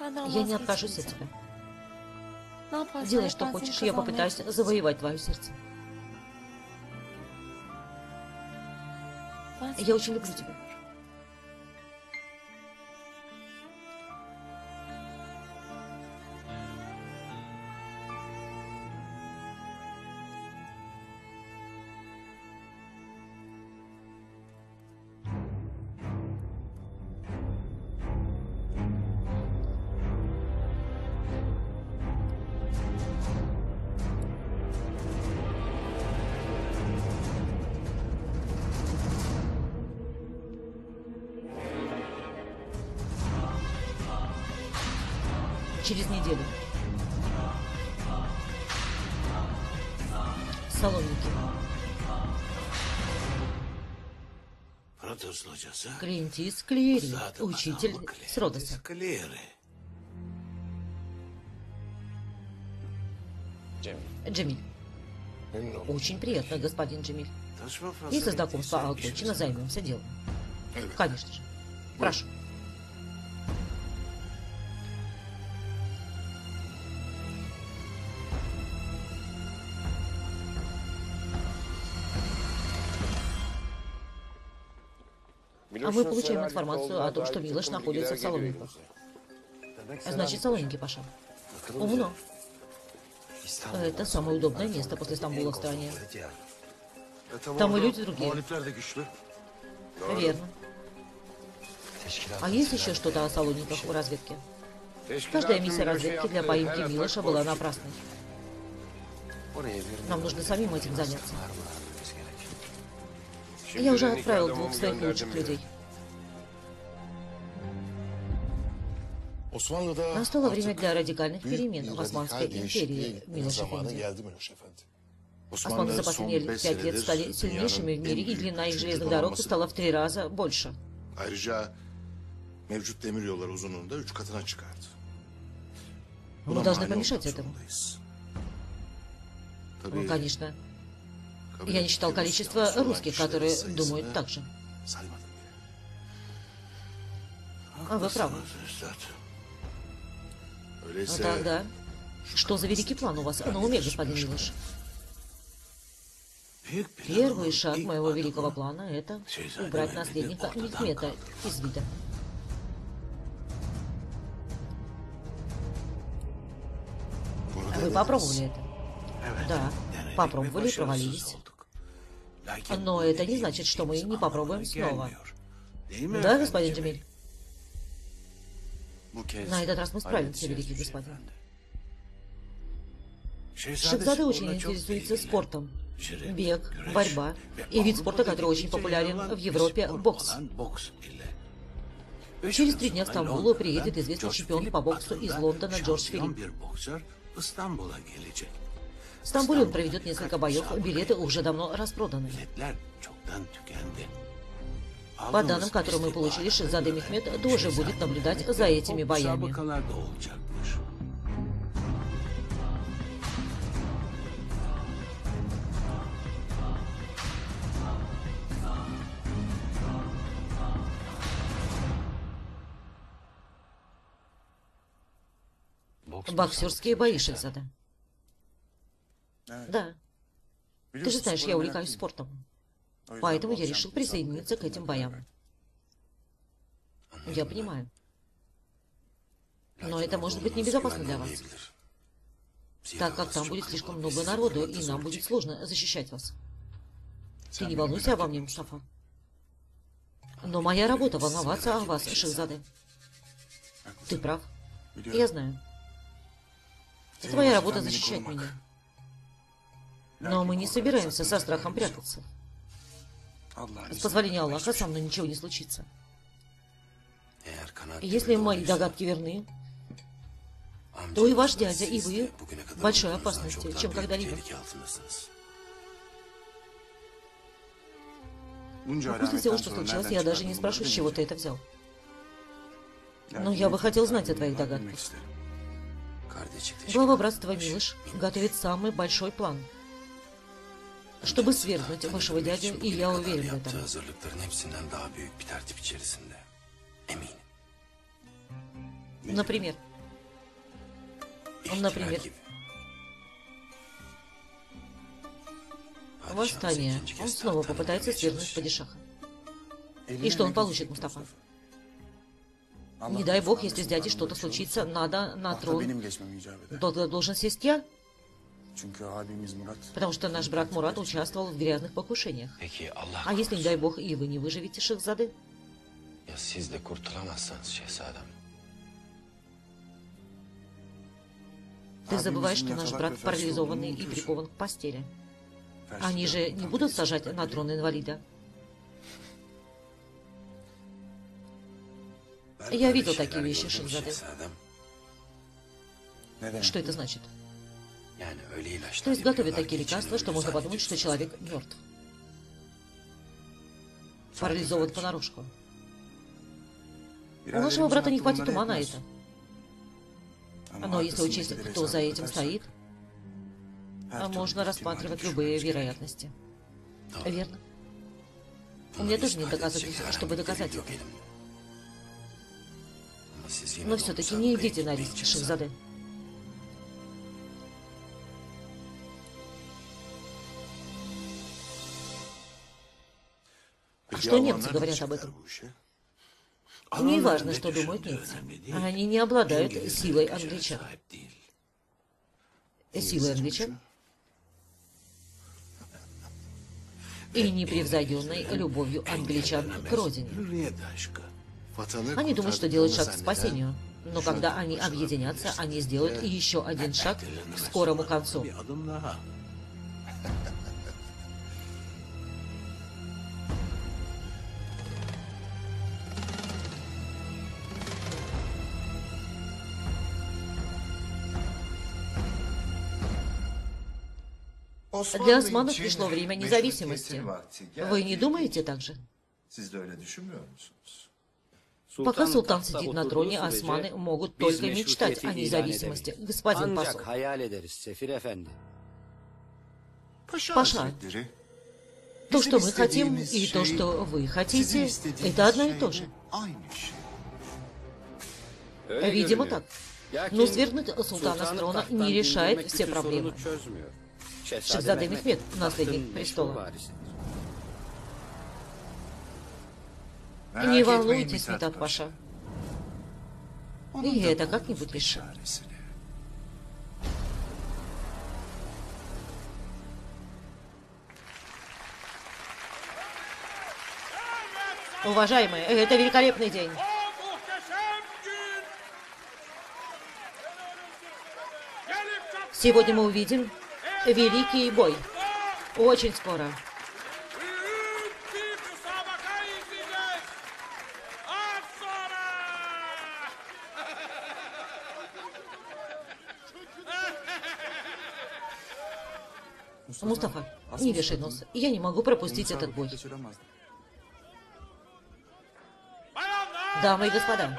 я не откажусь от тебя. Делай, что хочешь, я попытаюсь завоевать твое сердце. Я очень люблю тебя. Клиентис Клиери, учитель с Родоса. Джемиль. Oldum. Очень приятно, господин Джемиль. Fazla Если знакомство окончено, займемся делом. Конечно же. Прошу. А мы получаем информацию о том, что Милош находится в Салониках. Значит, Салоники, Паша. Умно. Это самое удобное место после Стамбула в стране. Там и люди другие. Верно. А есть еще что-то о Салониках в разведке? Каждая миссия разведки для поимки Милоша была напрасной. Нам нужно самим этим заняться. Я уже отправил двух своих лучших людей. Настало время для радикальных перемен в Османской империи Милош. Османы за последние пять лет стали сильнейшими в мире, и длина их железных дорог стала в три раза больше. Мы должны помешать этому. Ну, конечно. Я не считал количество русских, которые думают так же. А вы правы. Ну тогда, что за великий план у вас на уме, господин Милош? Первый шаг моего великого плана — это убрать наследника Мехмета из вида. Вы попробовали это? Да, попробовали и провалились. Но это не значит, что мы не попробуем снова. Да, господин Джамиль? На этот раз мы справимся, великий господин. Шахзада очень интересуется спортом. Бег, борьба и вид спорта, который очень популярен в Европе – бокс. Через три дня в Стамбул приедет известный чемпион по боксу из Лондона Джордж Филипп. В Стамбуле он проведет несколько боев, билеты уже давно распроданы. По данным, которые мы получили, Шахзаде Мехмед тоже будет наблюдать за этими боями. Боксерские бои, Шахзада. Да. Ты же знаешь, я увлекаюсь спортом. Поэтому я решил присоединиться к этим боям. Я понимаю. Но это может быть небезопасно для вас. Так как там будет слишком много народу, и нам будет сложно защищать вас. Ты не волнуйся обо мне, Мустафа. Но моя работа волноваться о вас, Шахзаде. Ты прав. Я знаю. Твоя работа защищать меня. Но мы не собираемся со страхом прятаться. С позволения Аллаха со мной ничего не случится. И Если мои догадки верны, то и ваш дядя, и вы в большой опасности, чем когда-либо. После всего, что случилось, я даже не спрошу, с чего ты это взял. Но я бы хотел знать о твоих догадках. Глава братства Милыш готовит самый большой план, чтобы свергнуть вашего дядю, и я уверен в этом. Например, например, восстание. Он снова попытается свергнуть падишаха. И что он получит, Мустафа? Не дай бог, если с дядей что-то случится, надо на трон. Должен сесть я, потому что наш брат Мурат участвовал в грязных покушениях. А если, не дай бог, и вы не выживете, Шахзады? şehzadem. Ты забываешь, что наш брат парализованный и прикован к постели. Они же не будут сажать на трон инвалида. Я видел такие вещи. Şehzadem. Что это значит? То есть готовят такие лекарства, что можно подумать, что человек мертв. Парализован понарошку. У нашего брата не хватит ума на это. Но если учесть, кто за этим стоит, а можно рассматривать любые вероятности. Верно. У меня тоже нет доказательств, чтобы доказать это. Но все-таки не идите на риск. Шахзаде. Что немцы говорят об этом? işe? Не важно, что думают немцы. Они не обладают силой англичан. Силой англичан и непревзойденной любовью англичан к родине. Они думают, что делают шаг к kurtardıklarını спасению, но когда они объединятся, они сделают еще один шаг к скорому концу. Для османов пришло время независимости. Вы не думаете так же? Пока султан сидит на троне, османы могут только мечтать о независимости. Господин посол. Паша, то, что мы хотим, и то, что вы хотите, это одно и то же. Видимо, так. Но свергнуть султана с трона не решает все проблемы. Шехзаде Мехмед, наследник престола. Не волнуйтесь, Paşa. Паша. И это как-нибудь решим. Уважаемые, это великолепный день. Сегодня мы увидим великий бой. Очень скоро. Мустафа, не вешай нос. Я не могу пропустить этот бой. Дамы и господа,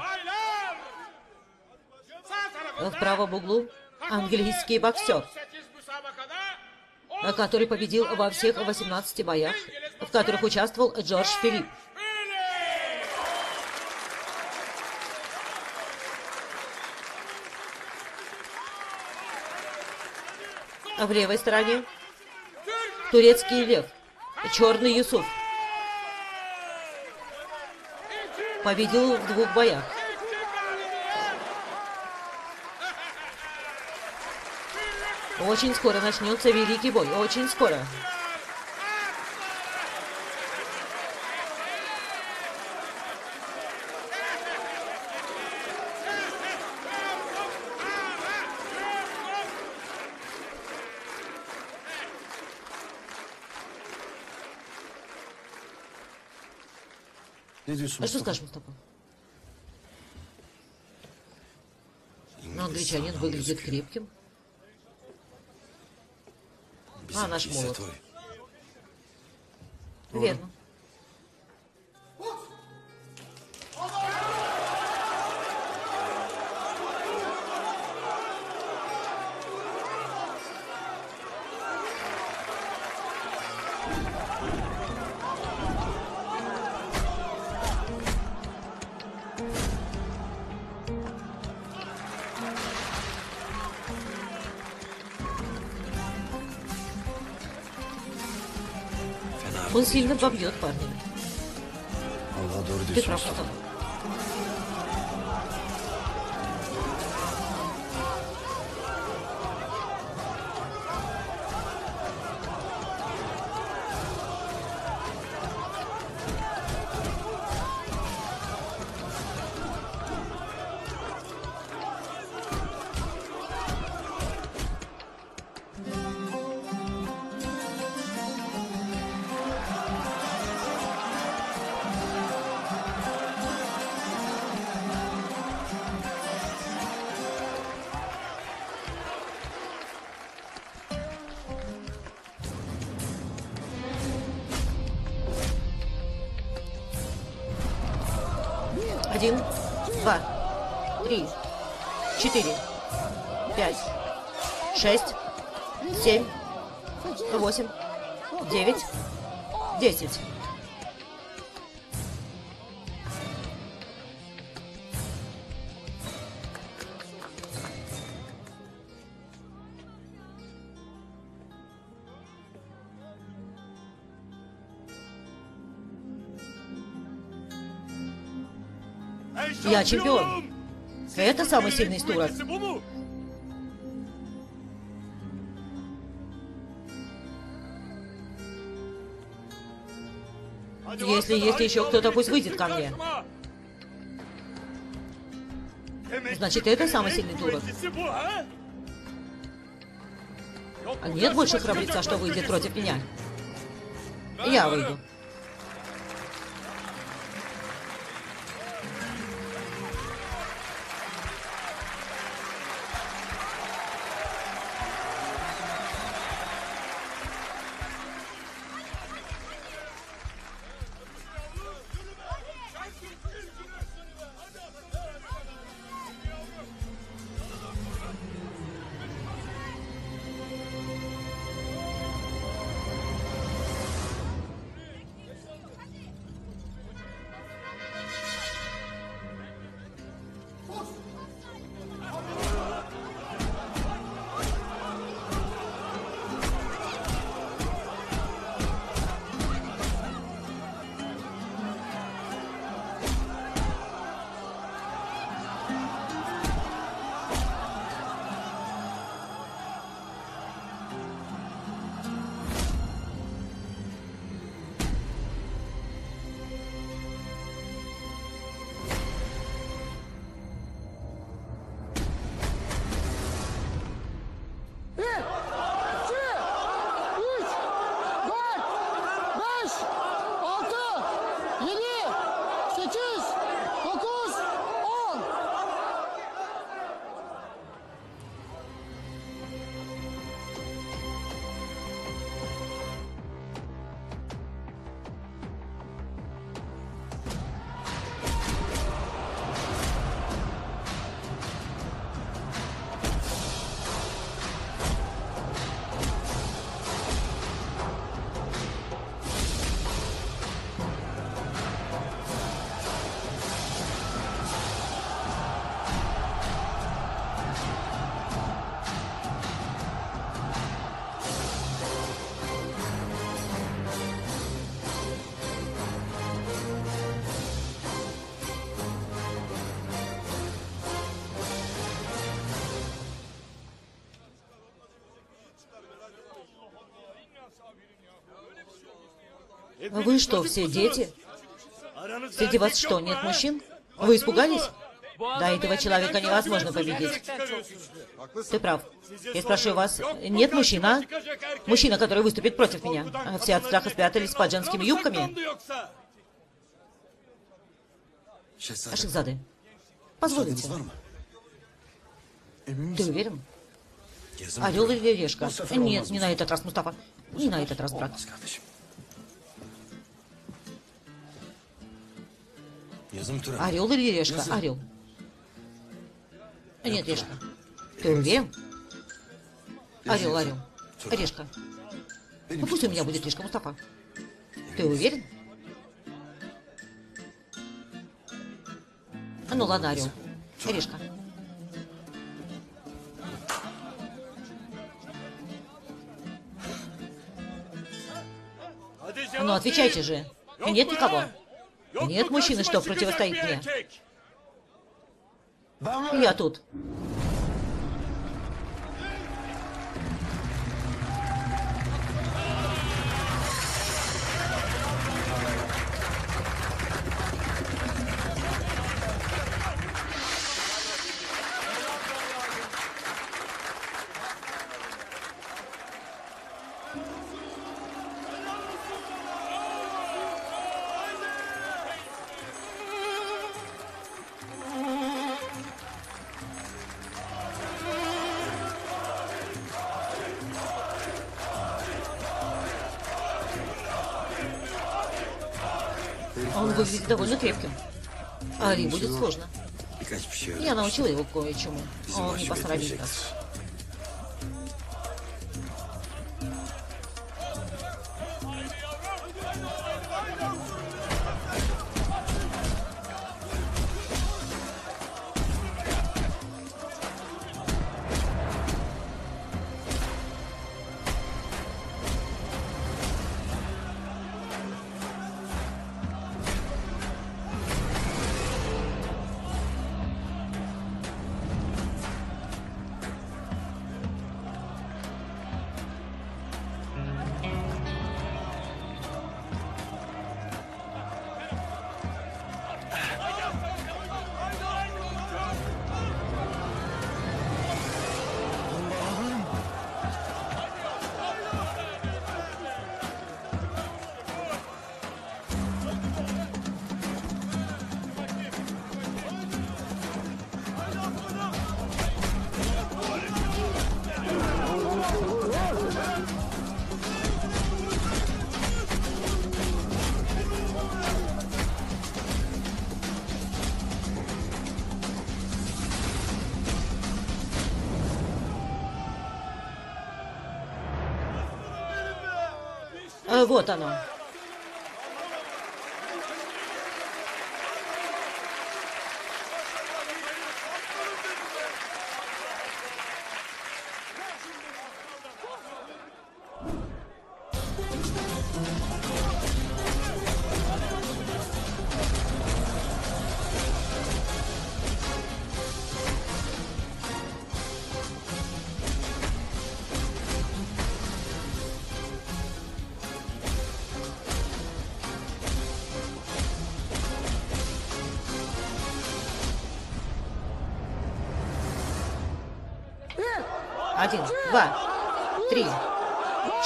в правом углу английский боксер, который победил во всех 18 боях, в которых участвовал Джордж Филипп. В левой стороне турецкий лев, черный Юсуф. Победил в двух боях. Очень скоро начнется великий бой. Очень скоро. А что скажешь, Мустафа? Ну, англичанин выглядит крепким. А наш молот. Верно. Он сильно побьет парня. Allah doğru Ты diyorsun прав, чемпион. Это самый сильный из турок. Если есть еще кто-то, пусть выйдет ко мне. Значит, это самый сильный турок. А нет больше храбреца, что выйдет против меня. Я выйду. Вы что, все дети? Среди вас что, нет мужчин? Вы испугались? Да, этого человека невозможно победить. Ты прав. Я спрашиваю вас, нет мужчин, а? Мужчина, который выступит против меня. А Все от страха спрятались под женскими юбками. Шахзады, позволите. Ты уверен? Орел или решка? Нет, не на этот раз, Мустафа. Не на этот раз, брат. Орел или решка? Орел. Нет, решка. Ты уверен? Орел, орел. Решка. Ну пусть у меня будет решка, Мустафа. Ты уверен? Ну ладно, орел. Решка. Ну отвечайте же. Нет никого. Нет мужчины, что противостоит мне. Я тут. Научила его кое-чему. Он не посрамит нас. А, Вот оно.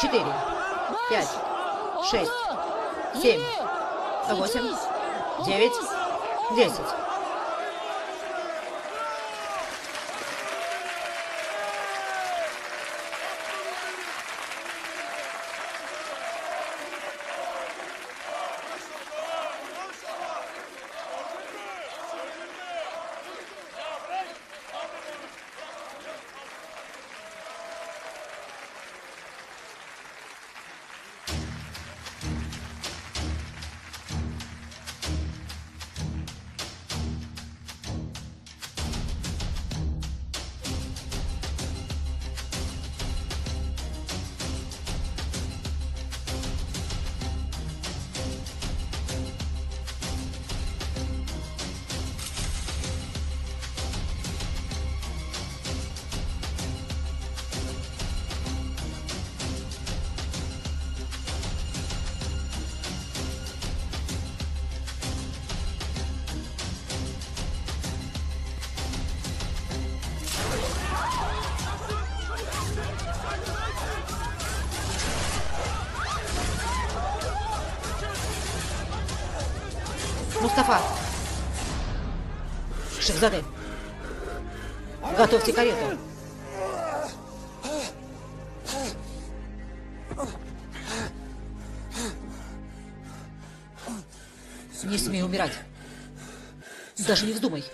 Четыре, пять, шесть, семь, восемь, девять, десять. Мустафа! Шахзаде! Готовьте карету! Не смей умирать. Даже не вздумай.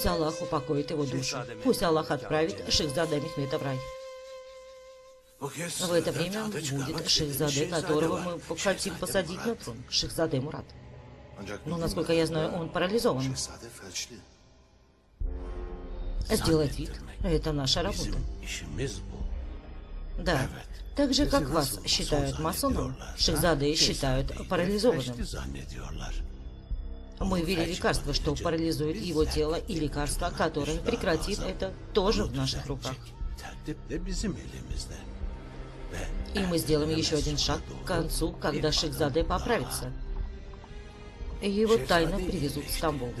Пусть Аллах упокоит его душу. Пусть Аллах отправит Шихзада Мехмета в рай. В это время будет Шихзаде, которого мы хотим посадить на трон. Шихзаде Мурат. Но, насколько я знаю, он парализован. Сделать вид – это наша работа. Да. Так же, как вас считают масоном, Шихзады считают парализованным. Мы ввели лекарство, что парализует его тело, и лекарство, которое прекратит это, тоже в наших руках. И мы сделаем еще один шаг к концу, когда Шихзаде поправится. Его тайно привезут в Стамбул.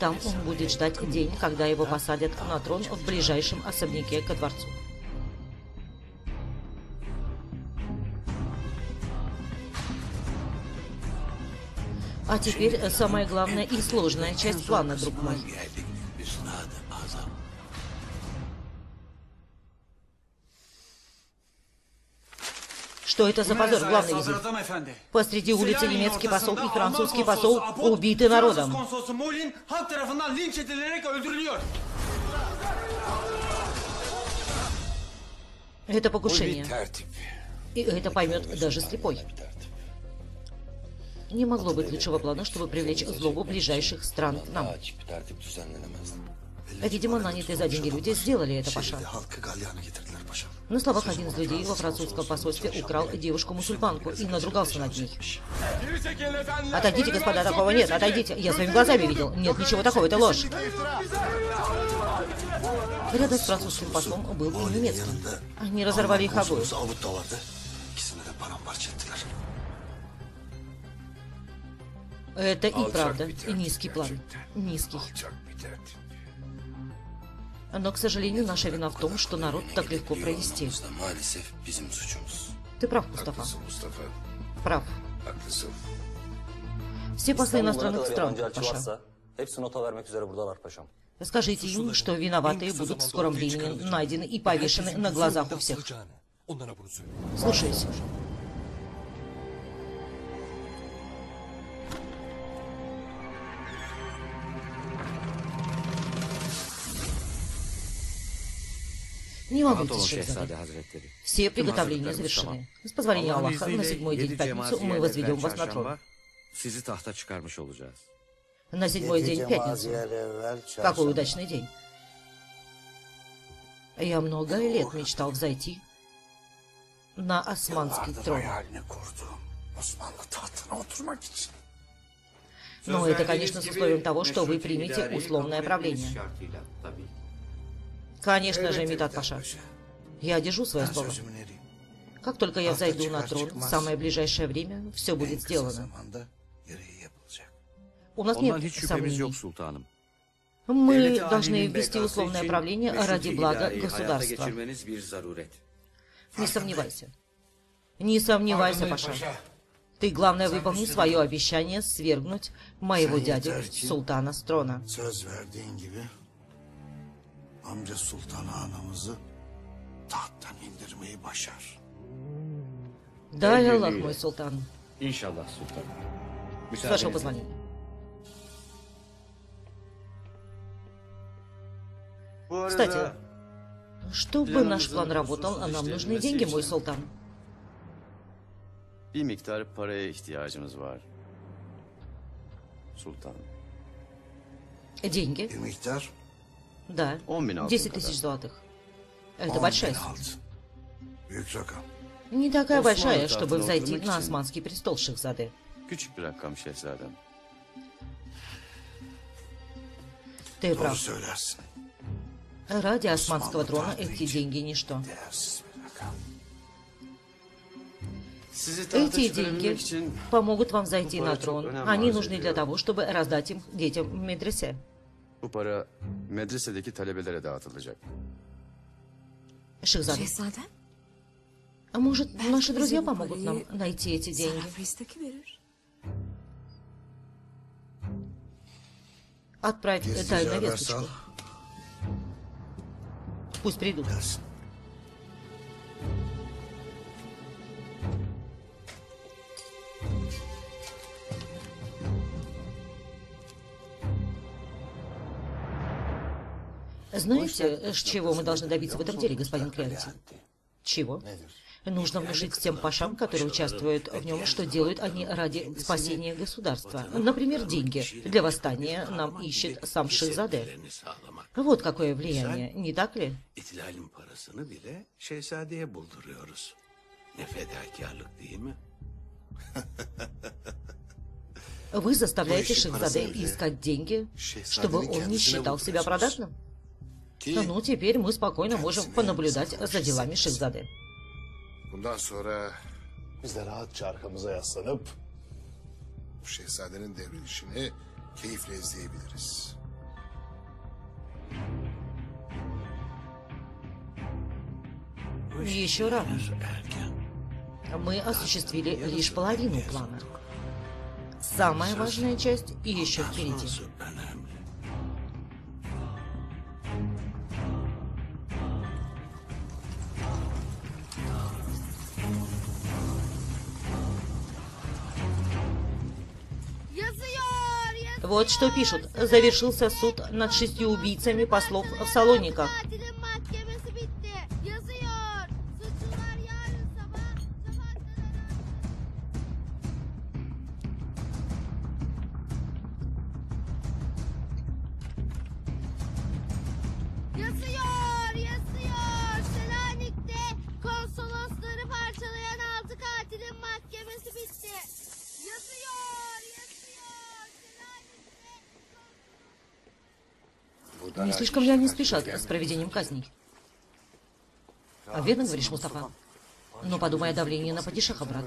Там он будет ждать день, когда его посадят на трон в ближайшем особняке ко дворцу. А теперь э, самая главная и сложная часть плана, друг мой. Что это за позор, главный визирь? Посреди улицы немецкий посол и французский посол убиты народом. Это покушение. И это поймет даже слепой. Не могло быть лучшего плана, чтобы привлечь злобу ближайших стран к нам. Видимо, нанятые за деньги люди сделали это, Паша. На словах один из людей во французском посольстве украл девушку-мусульманку и надругался над ней. Отойдите, господа, такого нет, отойдите. Я своими глазами видел. Нет ничего такого, это ложь. Рядом с французским послом был и немецкий. Они разорвали их обоих. Это и правда низкий план. Низкий. Но, к сожалению, наша вина в том, что народ так легко провести. Ты прав, Мустафа. Прав. Все послы иностранных стран, Паша. Скажите им, что виноватые будут в скором времени найдены и повешены на глазах у всех. Yapılacağını. Не волнуйтесь. Hazretleri. Все приготовления завершены. С позволения Аллаха, на седьмой день в пятницу мы возведем вас на трон. Olacağız. На седьмой день в пятницу. Какой удачный день. Я много лет мечтал взойти на османский трон. Hayalini kurdu. Osmanlı tahtına oturmak için. Но это, конечно, с условием того, что вы примете условное правление. Конечно же, Митат Паша. Я держу свое слово. Как только я взойду на трон, в самое ближайшее время все будет сделано. У нас нет сомнений. Мы должны ввести условное правление ради блага государства. Не сомневайся. Не сомневайся, Паша. Ты, главное, выполни свое обещание свергнуть моего дядю, султана с amca Sultan Anamızı tahttan indirmeyi başar. Дай Аллах, мой султан. İnşallah sultanım. С вашего Müsaadenizle. позволения. Кстати, чтобы наш план работал, а нам нужны деньги, мой султан. Bir miktar paraya ihtiyacımız var. Sultan. Деньги? Bir miktar Да. 10 bin altın 10 kadar. тысяч золотых. Это 10 большая сумма. Не такая большая, чтобы взойти на османский престол şehzadem. Ты Doğru прав. Ради османского трона эти деньги ничто. Эти деньги помогут вам зайти на трон. Они нужны для того, чтобы раздать им детям в медресе. bu para medresedeki talebelere dağıtılacak. Шихзада. Şehzadem. А может, Belki наши bize друзья bu помогут нам parayı найти эти деньги? Sarafristaki verir. Отправь э, Gizlice тайную haber весточку. sal. Пусть придут. Gelsin. Знаете, с чего мы должны добиться в этом деле, господин Креатив? Чего? Нужно внушить всем пашам, которые участвуют в нем, что делают они ради спасения государства. Например, деньги. Для восстания нам ищет сам sağlamak. Вот какое влияние, не так ли? Вы заставляете паразиты. искать деньги, чтобы он не считал себя продажным? Ну, теперь мы спокойно можем понаблюдать за делами. Шихзаде. şehzadenin devrilişini keyifle izleyebiliriz. Еще рано. Мы осуществили лишь половину плана. Самая важная часть еще впереди. Вот что пишут. Завершился суд над шестью убийцами послов в Салониках. Слишком ли они спешат с проведением казней? Верно говоришь, Мустафа? Но подумай о давлении на падишаха, брат.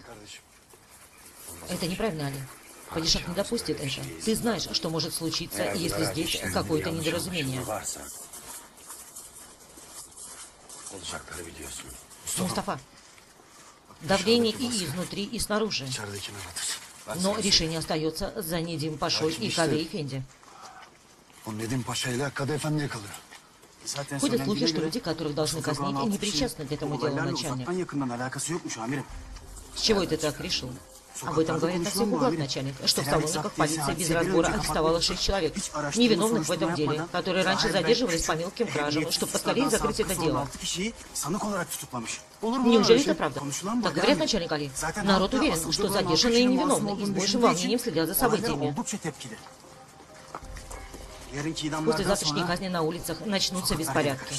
Это неправильно, Али. Падишах не допустит это. Ты знаешь, что может случиться, если здесь какое-то недоразумение. Мустафа, давление и изнутри, и снаружи. Но решение остается за Недим Пашой и Каде Эфенди. O Nedim Paşa ile Kadı Efendi'ye kalıyor. Ходят слухи, что люди, которых должны казнить, не причастны к этому делу начальник. С чего ты так решил? Об этом говорят на всех углах, начальник, что в Салониках полиция без разбора арестовала шесть человек, невиновных в этом деле, которые раньше задерживались по мелким кражам, чтобы поскорее закрыть это дело. Неужели это правда? Так говорят, начальник Али. Народ уверен, что задержанные невиновны и с большим волнением следят за событиями. После завтрашней казни на улицах начнутся беспорядки.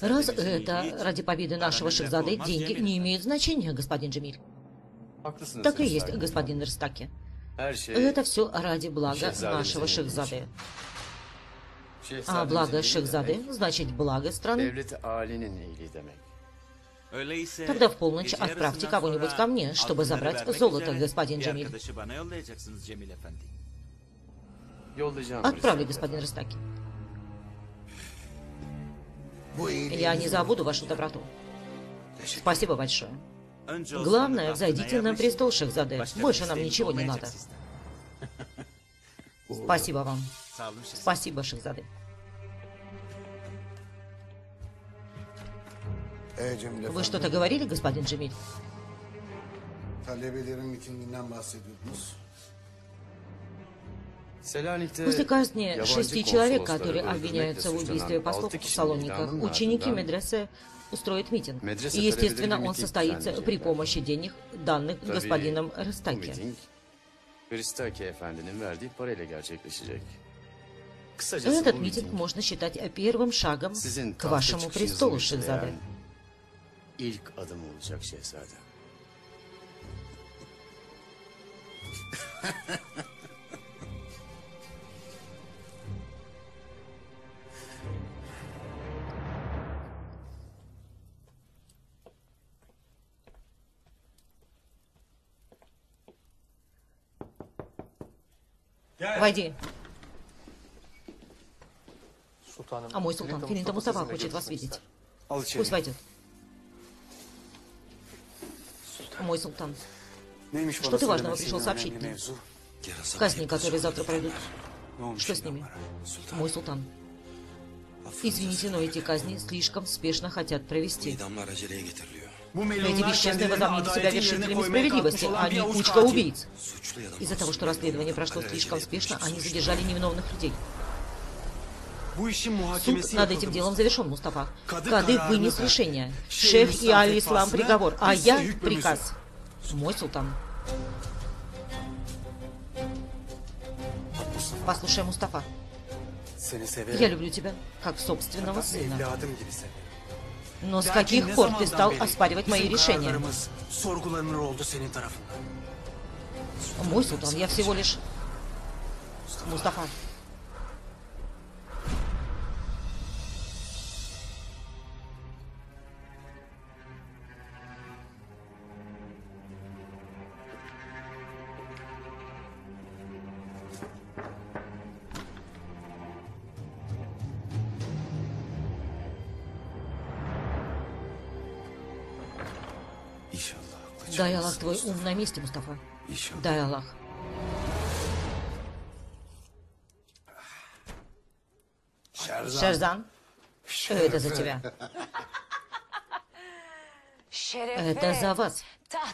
Раз это ради победы нашего Шахзады, деньги не имеют значения, господин Джемиль. Так и есть, господин Рстаки. Это все ради блага Шехзаде нашего Шахзады. А благо demek, значит благо страны. Тогда в полночь отправьте кого-нибудь ко мне, чтобы забрать золото, господин Джемиль. Yollayacağım. Отправлю, господин iyiliği Я не забуду вашу доброту. Спасибо большое. Главное, взойдите на престол Шахзаде. Больше нам ничего не надо. Спасибо вам. Спасибо, Шахзаде. Вы что-то говорили, господин Джемиль? После казни шести человек, которые обвиняются в убийстве послов в Салониках, ученики медресе устроят митинг. И, естественно, он состоится при помощи денег, данных господином. Kısacası Этот митинг можно считать первым шагом к вашему престолу, müjdeleyen ilk adım olacak şehzadem. Войди. А мой султан, Филинта Мустафа, хочет вас видеть. Пусть войдет. Мой султан, Что ты важного пришел сообщить мне? Казни, которые завтра пройдут. Olmuş Что с ними? Мой султан. Извините, но эти казни слишком спешно хотят провести. Эти бесчестные возомнили себя вершителями справедливости, а не кучка убийц. Из-за того, что расследование прошло слишком спешно, они задержали невиновных людей. Суд над этим делом завершен, Мустафа. Кады вынес решение. Шейх и Аль-Ислам Мустафа приговор, а я приказ. Мой султан. Послушай, Мустафа, я люблю тебя, как собственного сына. Но с каких пор ты стал оспаривать мои решения? Мой султан, я всего лишь... Мустафа. Твой ум на месте, Мустафа. İnşallah. Дай Аллах. Шерзан, это за тебя. Это за вас.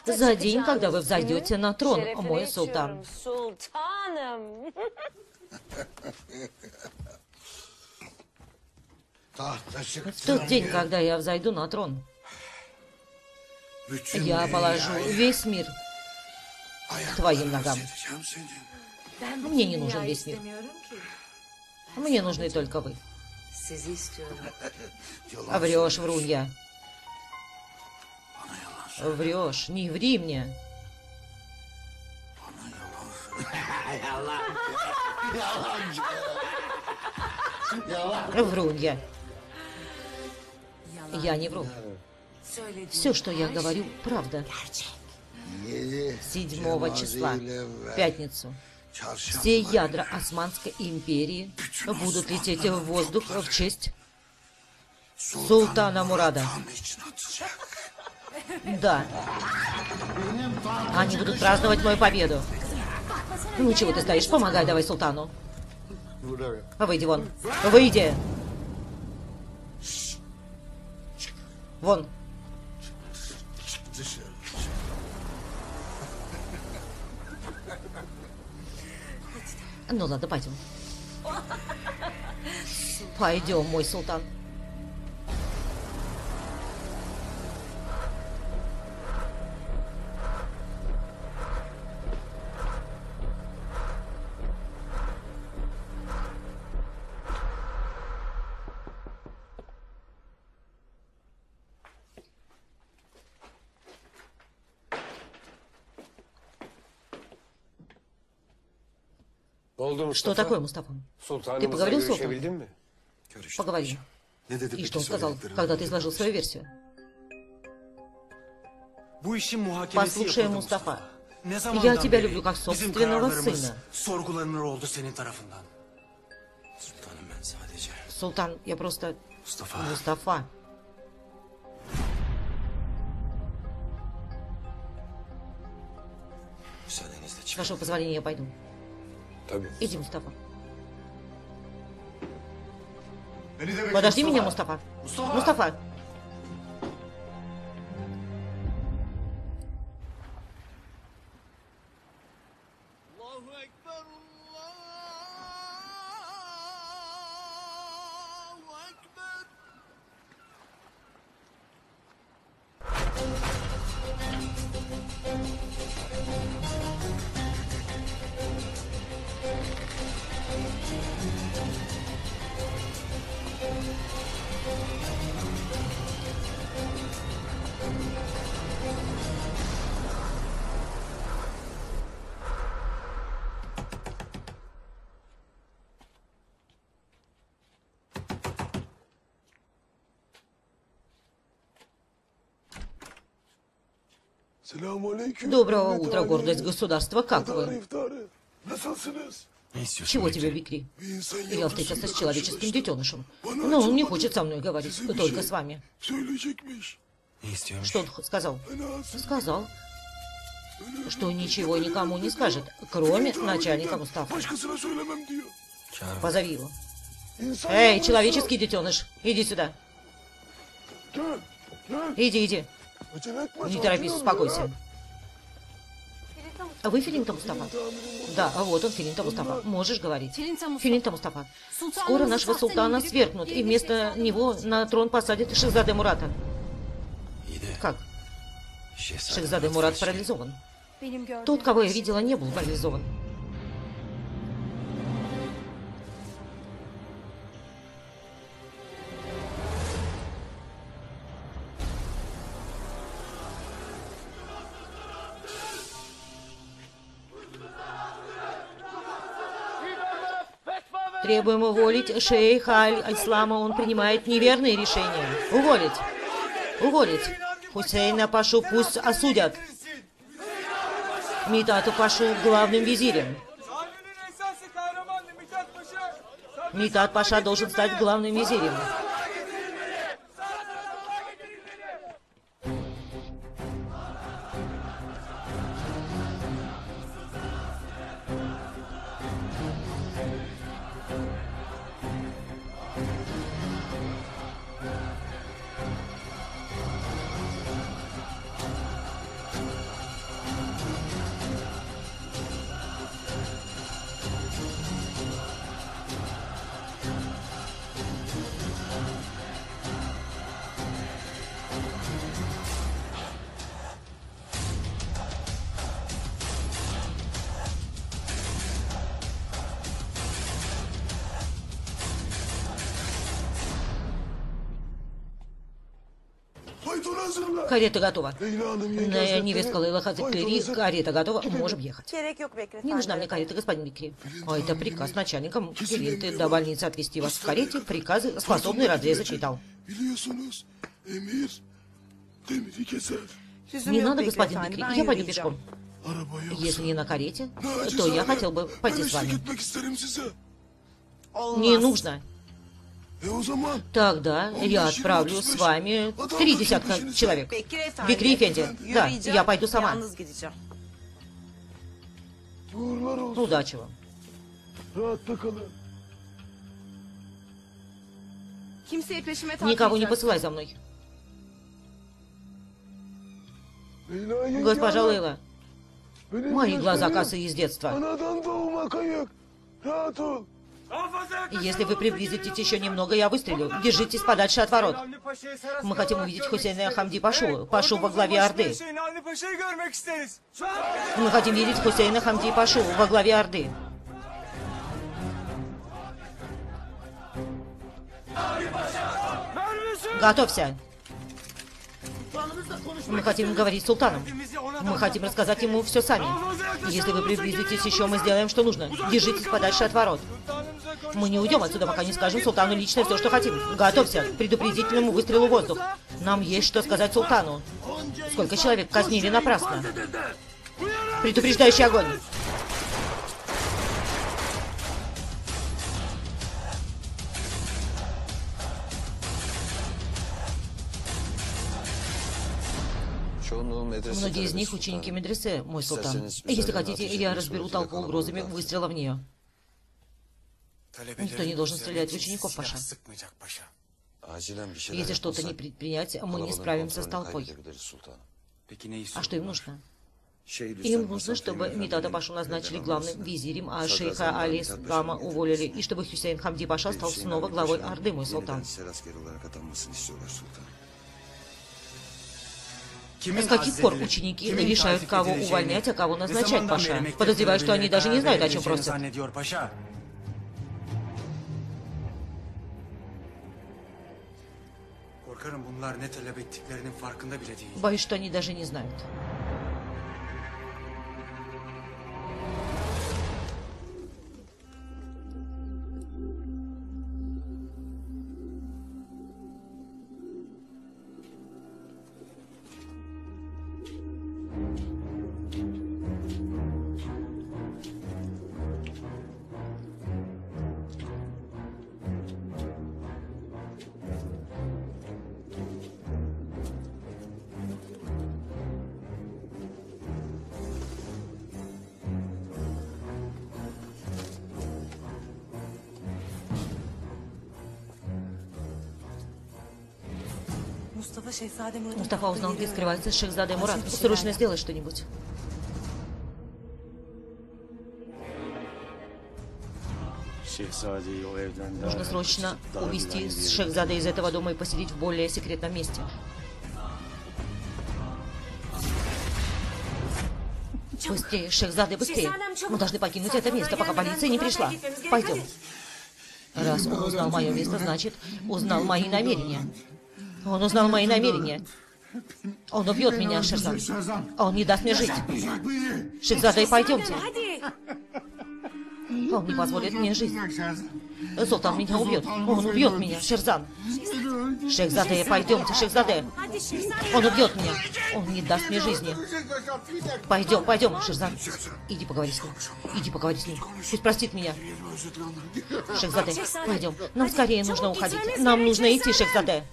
За день, когда вы взойдете на трон, мой султан. Tahta В тот день, когда я взойду на трон, я положу dünyayı весь мир к твоим ногам. Мне не нужен весь мир. Мне нужны только вы. Врешь, врунья. Врешь, не ври мне. Врунья. Я не вру. Все, что я говорю, правда. Yedi 7 cenaze числа, в пятницу, все ядра Османской империи будут лететь в воздух в честь султана Мурада. Да. Они будут праздновать мою победу. Ну чего ты стоишь? Помогай давай султану. Выйди вон. Выйди. Вон. Ну ладно, пойдем. Пойдем, мой султан. Что такое, Мустафа? Ты поговорил с Султаном? Поговори. Ne dedi И что он сказал, когда ты изложил свою версию? Послушай, Мустафа. Я тебя люблю как собственного сына. Султан, я просто... Мустафа. С вашего позволения я пойду. Tabii. Иди, Мустафа. Beni de bekle Подожди меня, Mustafa. Мустафа. Мустафа. Доброго утра, гордость государства. Как вы? Чего тебе, Бикри? Я встретился с человеческим детенышем. Но он не хочет со мной говорить, только с вами. Что он сказал? Сказал, что ничего никому не скажет, кроме начальника. Çağır. Позови его. Эй, человеческий детеныш, иди сюда. Иди, иди. Не торопись, успокойся. А Вы Филинта Мустафа? Да, а вот он, Филинта Мустафа. Можешь говорить. Филинта Мустафа. Скоро нашего султана свергнут, и вместо него на трон посадят Шехзаде Мурата. Как? Murat Мурат парализован. Тот, кого я видела, не был парализован. Требуем уволить шейха Аль-Ислама. Он принимает неверные решения. Уволить. Уволить. Хусейна Пашу пусть осудят. Митату Пашу главным визирем. Митат Паша должен стать главным визирем. Карета готова. На невестка Лейла Хазыкли, карета готова, можем ехать. Не нужна мне карета, господин Бикри. А это приказ начальника Кирилты до больницы отвезти вас в карете. Приказы способный разрезать читал. Не надо, господин Бикри, я пойду пешком. Если не на карете, то я хотел бы пойти с вами. Не нужно. Zaman Тогда я отправлю с вами три десятка человек. Бикри Эфенди, да, я пойду сама. Olsun. Удачи вам. Никого не посылай за мной. Госпожа Лейла, мои глаза косые с детства. Если вы приблизитесь еще немного, я выстрелю. Держитесь подальше от ворот. Мы хотим увидеть Хусейна Хамди Пашу, Пашу во главе Орды. Мы хотим видеть Хусейна Хамди Пашу во главе Орды. Готовься. Мы хотим говорить с султаном. Мы хотим рассказать ему все сами. Если вы приблизитесь еще, мы сделаем, что нужно. Держитесь подальше от ворот. Мы не уйдем отсюда, пока не скажем султану лично все, что хотим. Готовься к предупредительному выстрелу в воздух. Нам есть что сказать султану. Сколько человек казнили напрасно. Предупреждающий огонь. Многие из них ученики медресе, мой султан. Если хотите, я разберу толпу угрозами выстрела в нее. Никто не должен стрелять в учеников, Паша. Если что-то не предпринять, мы не справимся с толпой. А что им нужно? Им нужно, чтобы Митата Пашу назначили главным визирем, а шейха Али Слама уволили, и чтобы Хюсейн Хамди Паша стал снова главой Орды, мой султан. С каких пор ученики решают, кого увольнять, а кого назначать, Паша? Подозреваю, что они даже не знают, о чем просят. Боюсь, что они даже не знают. Мустафа узнал, где скрывается Шехзаде Мурат. Срочно сделай что-нибудь. Нужно срочно увести yere Шехзаде из этого дома и поселить в более секретном месте. Быстрее, Шехзаде, быстрее. Мы должны покинуть это место, пока полиция не пришла. Пойдем. Раз он узнал мое место, значит, узнал мои намерения. Он узнал мои намерения. Он убьет меня, Шерзан. Он не даст мне жить. Шехзаде, пойдемте. Он не позволит мне жить. Султан меня убьет. Он убьет меня, Шерзан. Шехзаде, пойдемте, Шехзаде. Он убьет меня. Он не даст мне жизни. Пойдем, пойдем, Шерзан. Иди поговори с ним. Иди поговори с ним. Пусть простит меня. Шехзаде, пойдем. Нам скорее нужно уходить. Нам нужно идти, Шехзаде.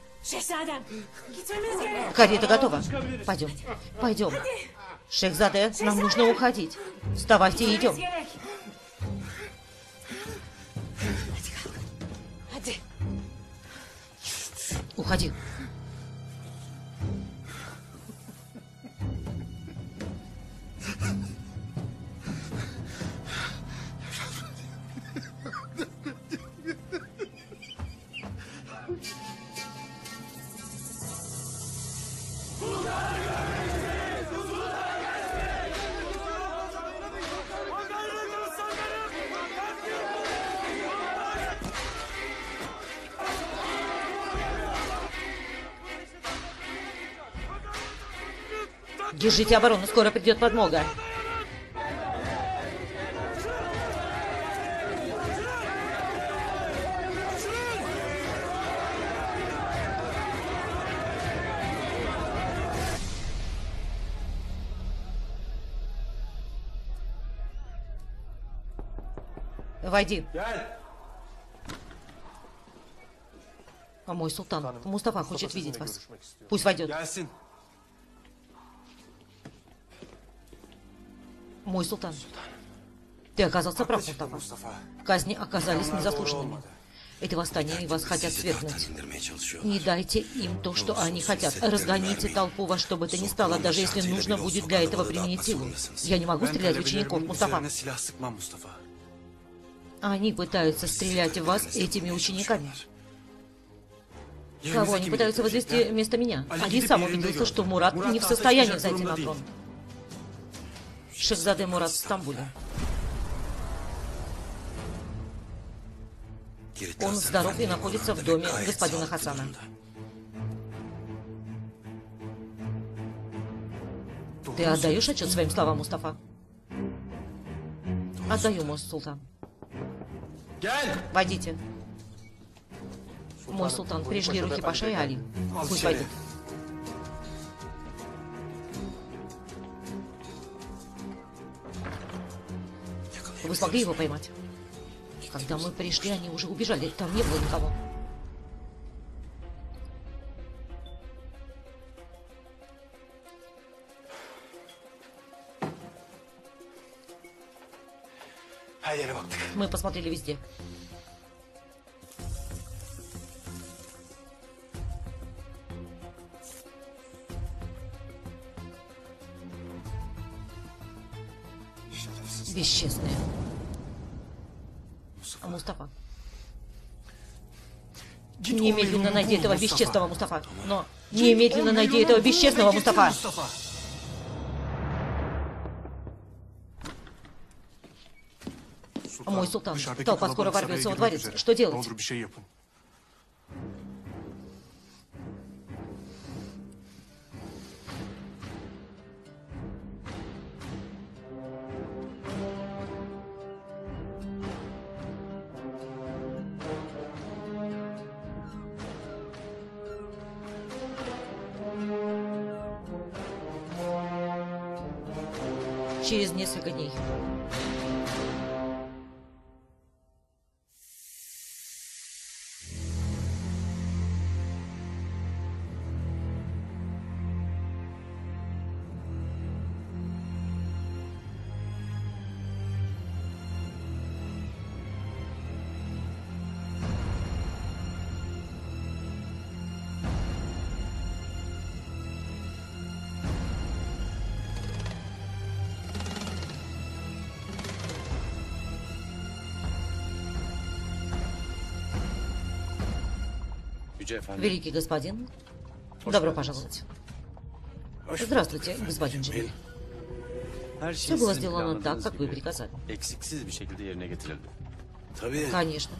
Карета готова. Пойдем. Пойдем. Шехзаде, нам нужно уходить. Вставайте и идем. Уходи. Держите оборону, скоро придет подмога. Войди. А мой султан, Мустафа хочет видеть вас. Пусть войдет. Мой султан. Ты оказался прав, Мустафа. Казни оказались незаслуженными. Это восстание, и вас хотят свергнуть. Не дайте им то, что они хотят. Разгоните толпу во что бы то ни стало, даже если нужно будет для этого применить силу. Я не могу стрелять в учеников, Мустафа. Они пытаются стрелять в вас этими учениками. Кого они пытаются возвести вместо меня? Али сам убедился, что Мурат не в состоянии взойти на трон. Шехзаде Мурат в Стамбуле. Он здоров и находится в доме господина Хасана. Ты отдаешь отчет своим словам, Мустафа? Отдаю, мой султан. Войдите. Мой султан, прижги руки Паша и Али. Пусть войдут. Вы смогли его поймать? Когда мы пришли, они уже убежали. Там не было никого. Мы посмотрели везде. Бесчестные. А Мустафа. Немедленно найди этого бесчестного Мустафа. Но немедленно найди этого бесчестного Мустафа. Мой султан, толпа скоро ворвется во дворец. Что делать? 跟你。Великий господин, добро пожаловать. Здравствуйте, господин. Her Все было сделано так, как вы приказали. Конечно.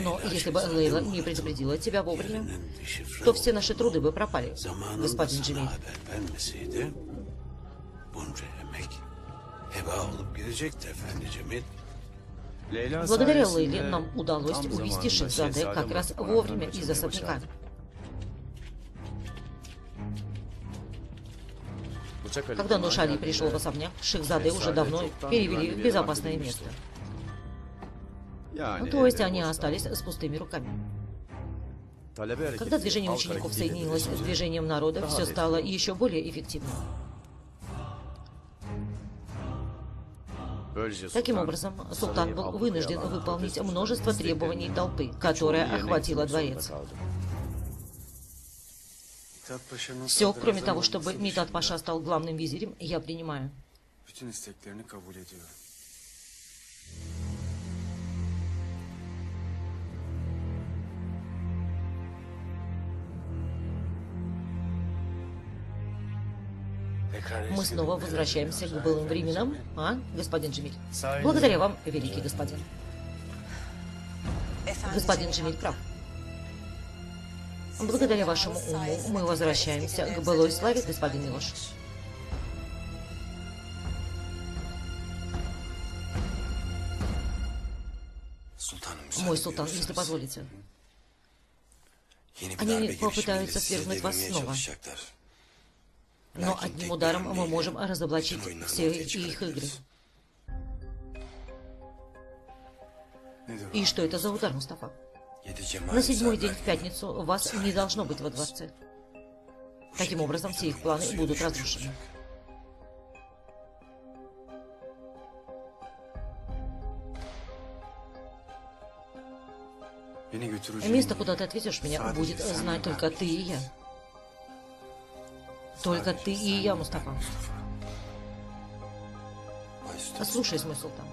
Но если бы Лейла не предупредила тебя вовремя, то все наши труды бы пропали, господин sana Благодаря Лейле нам удалось увести Şehzade как раз вовремя из особняка. Когда geldiğinde пришел в особняк, Шехзады уже давно перевели в безопасное место. Ну, то есть они остались с пустыми руками. Когда движение учеников соединилось с движением народа, все стало еще более эффективным. Таким образом, султан был вынужден выполнить множество требований толпы, которая охватила дворец. Все, кроме того, чтобы Митат Паша стал главным визирем, я принимаю. Мы снова возвращаемся к былым временам, а, господин Джемиль? Благодаря вам, великий господин. Господин Джемиль прав. Благодаря вашему уму мы возвращаемся к былой славе, господин Милош. Мой султан, если позволите. Они попытаются свергнуть вас снова. Но одним ударом мы можем разоблачить все их игры. И что это за удар, Мустафа? На седьмой день в пятницу вас не должно быть во дворце. Таким образом, все их планы будут разрушены. Место, куда ты отвезешь меня, будет знать только ты и я. Только ты и я, Мустафа. Bay Sultan. Слушай, мой султан.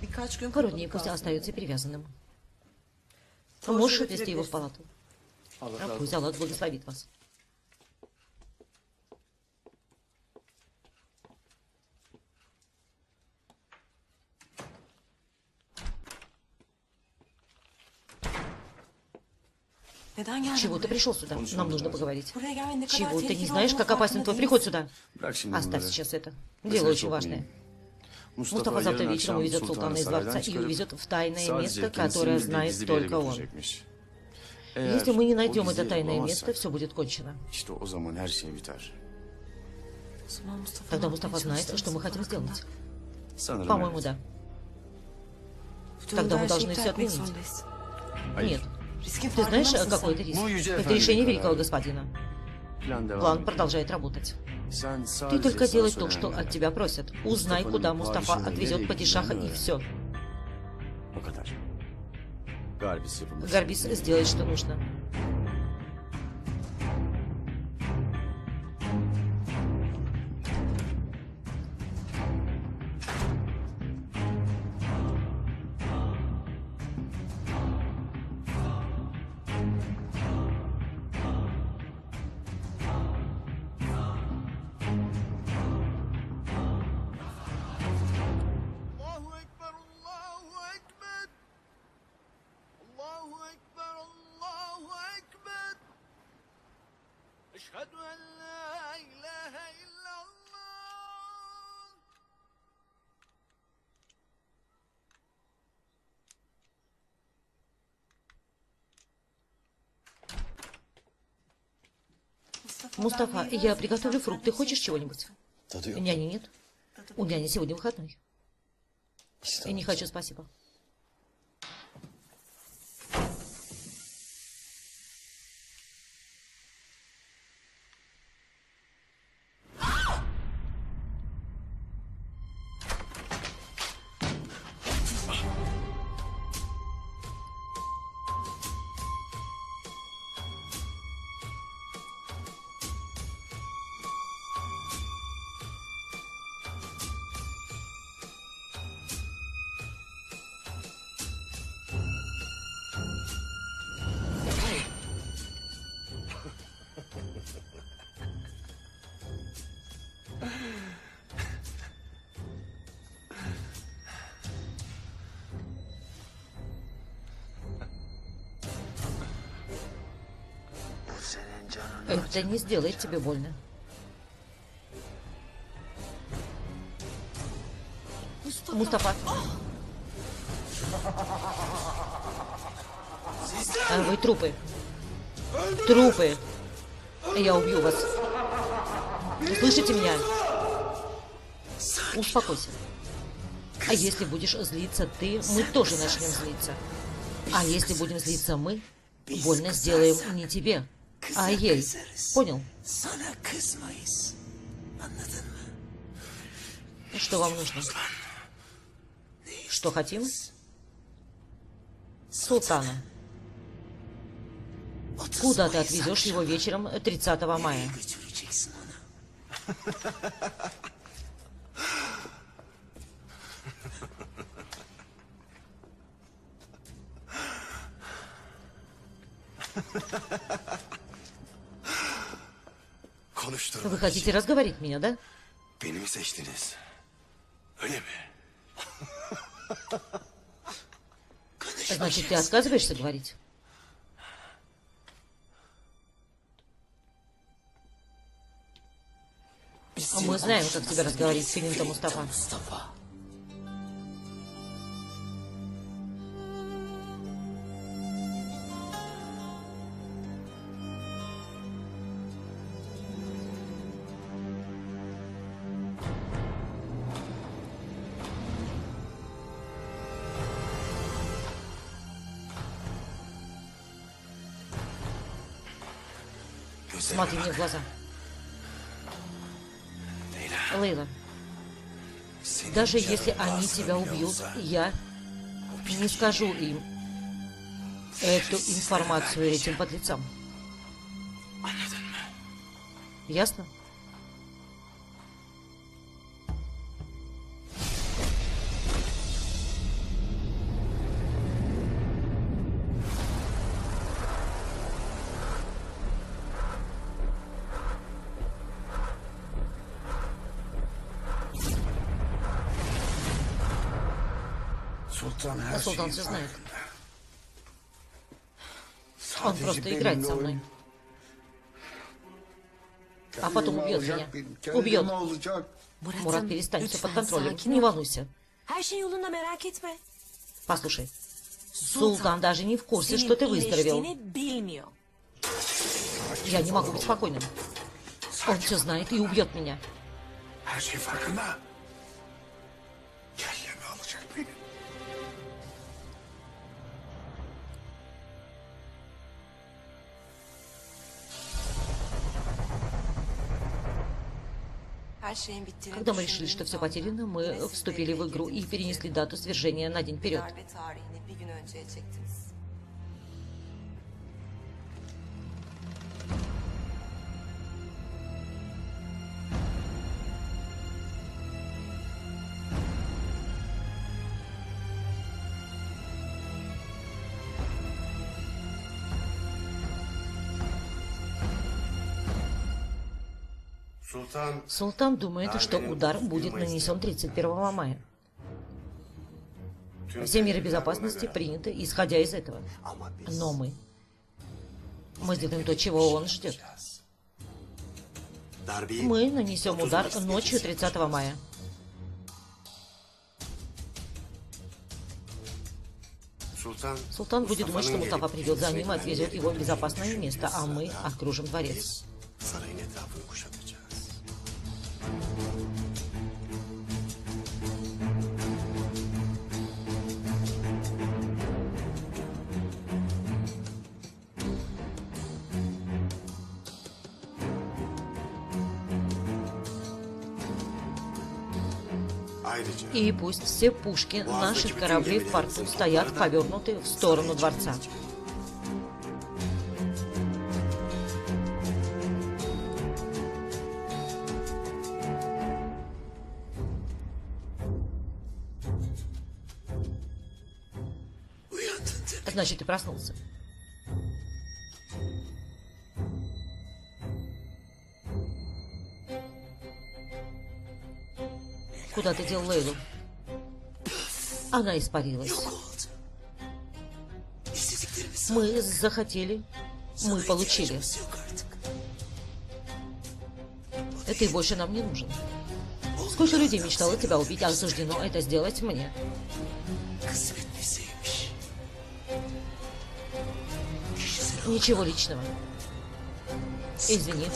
Birkaç gün Пару дней пусть остается привязанным. Можешь отвезти его в палату? А Пусть Аллах благословит вас. Чего ты пришел сюда? Нам нужно поговорить. Чего? Ты не знаешь, как опасен твой приход сюда? Оставь сейчас это. Дело очень важное. Мустафа завтра вечером увезет султана из дворца и увезет в тайное место, которое знает только он. Если мы не найдем это тайное место, все будет кончено. Тогда Мустафа знает, что мы хотим сделать. По-моему, да. Тогда мы должны все отменить. Нет. Ты знаешь, какой sen? это риск? Ну, Это решение великого господина. План продолжает работать. Ты только делай то, что от тебя просят. Узнай, куда Мустафа отвезет падишаха, и все. Гарбис сделает, что нужно. Мустафа, я приготовлю фрукты. Хочешь чего-нибудь? Няни нет. У няни сегодня выходной. Я не хочу, спасибо. Это не сделает тебе больно. Мустафа. А вы трупы. Трупы. Я убью вас. Слышите меня? Успокойся. А если будешь злиться ты, мы тоже начнем злиться. А если будем злиться мы, больно сделаем не тебе, а ей. Понял? Mı? Что вам нужно? Что хотим? Султана. Куда ты отвезешь его вечером 30 мая? Götüreceksin onu. Konuşturma. Вы хотите разговорить меня, да? Beni mi seçtiniz? Öyle mi? Значит, ты отказываешься говорить? А Мы знаем, как тебя разговорить, Филинта Мустафа. В глаза. Лейла, даже если они тебя убьют, я не скажу им эту информацию этим подлецам. Ясно? Султан her Султан все знает. Он просто играет со мной. А потом убьет меня. Убьет. Мурат, перестань, все под контролем. Не волнуйся. Послушай, Султан даже не в курсе, что ты выздоровел. Я не могу быть спокойным. Он все знает и убьет меня. Когда мы решили, что все потеряно, мы вступили в игру и перенесли дату свержения на день вперед. Султан думает, что удар будет нанесен 31 мая. Все меры безопасности приняты, исходя из этого. Но мы... Мы сделаем то, чего он ждет. Мы нанесем удар ночью 30 мая. Султан будет думать, что Мустафа придет за ним и отвезет его в безопасное место, а мы окружим дворец. И пусть все пушки наших кораблей в порту стоят повернуты в сторону дворца. Значит, ты проснулся. Куда ты дел Лейлу? Она испарилась. Мы захотели, мы получили. Ты больше нам не нужен. Сколько людей мечтало тебя убить, а суждено это сделать мне. Ничего личного. Извини.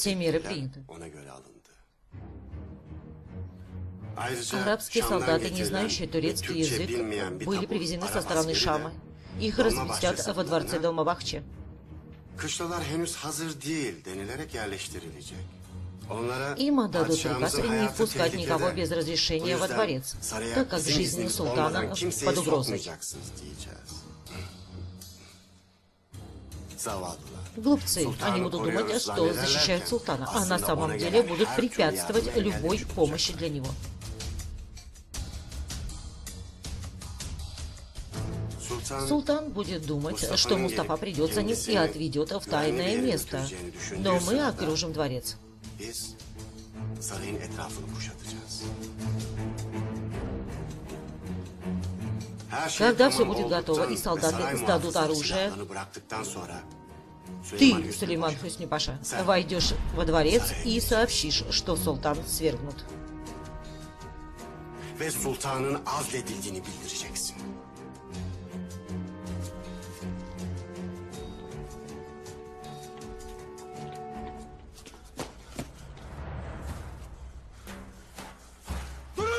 Все меры приняты. Арабские солдаты, не знающие турецкий язык, были привезены со стороны Шама. Их разместят во дворце Долмабахче. Им отдадут приказ не впускать никого без разрешения во дворец, так как жизнь султана под угрозой. Zavallılar. Глупцы, они будут думать, koruyoruz что защищают султана, а на самом деле будут препятствовать любой помощи для него. Султан будет думать, что Мустафа придет за ним и отведет в тайное место. Но мы окружим дворец. Когда все будет готово и солдаты сдадут оружие, ты, Сулейман Hüsnü Хюсни Паша, Sen- войдешь во дворец и сообщишь, что султан свергнут. ve sultanın azledildiğini bildireceksin.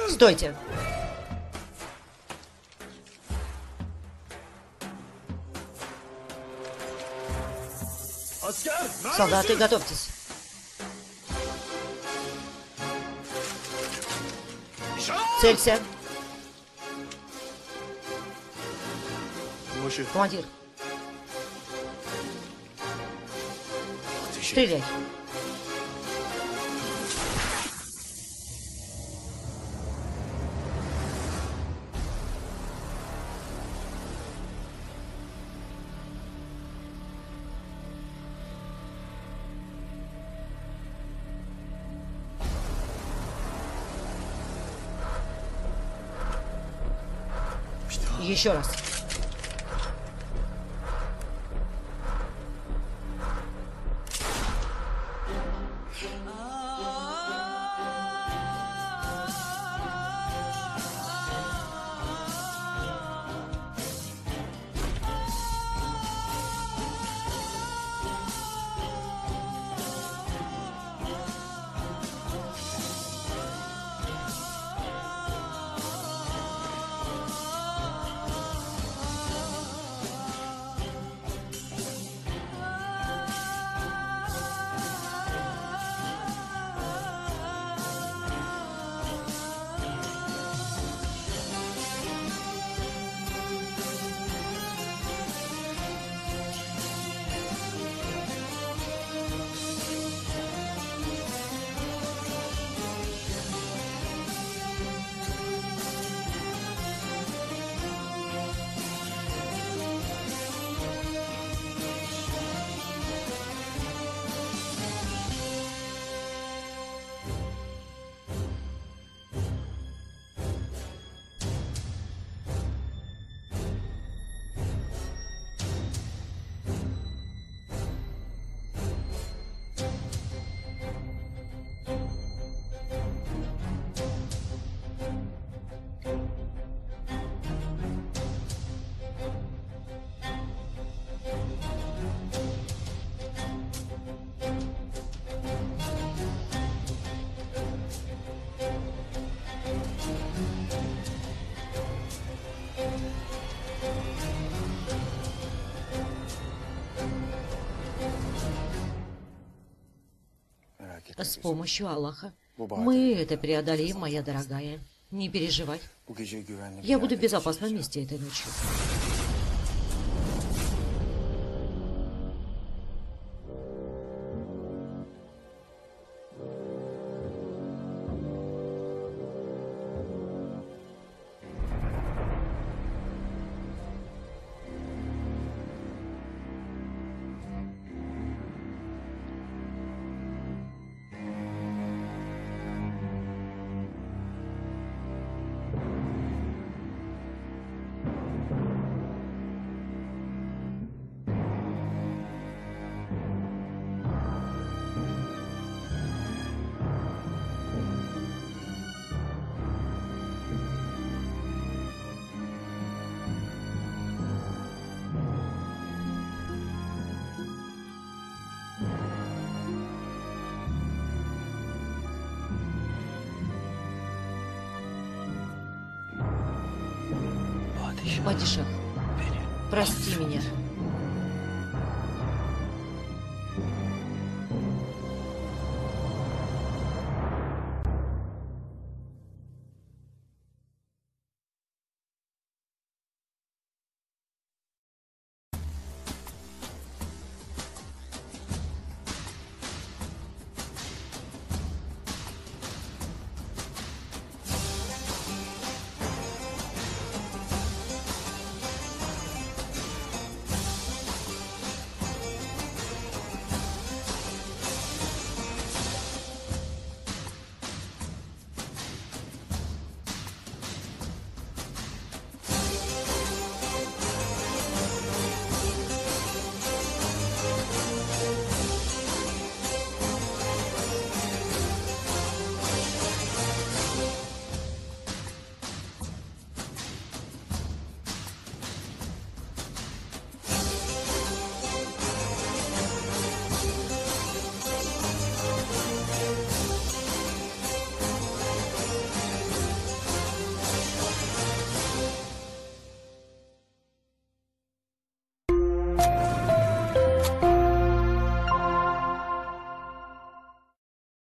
Стойте! Солдаты, готовьтесь. Целься. Командир, стреляй. Еще помощью Аллаха мы это преодолеем, моя дорогая. Не переживай. Я буду в безопасном месте этой ночью.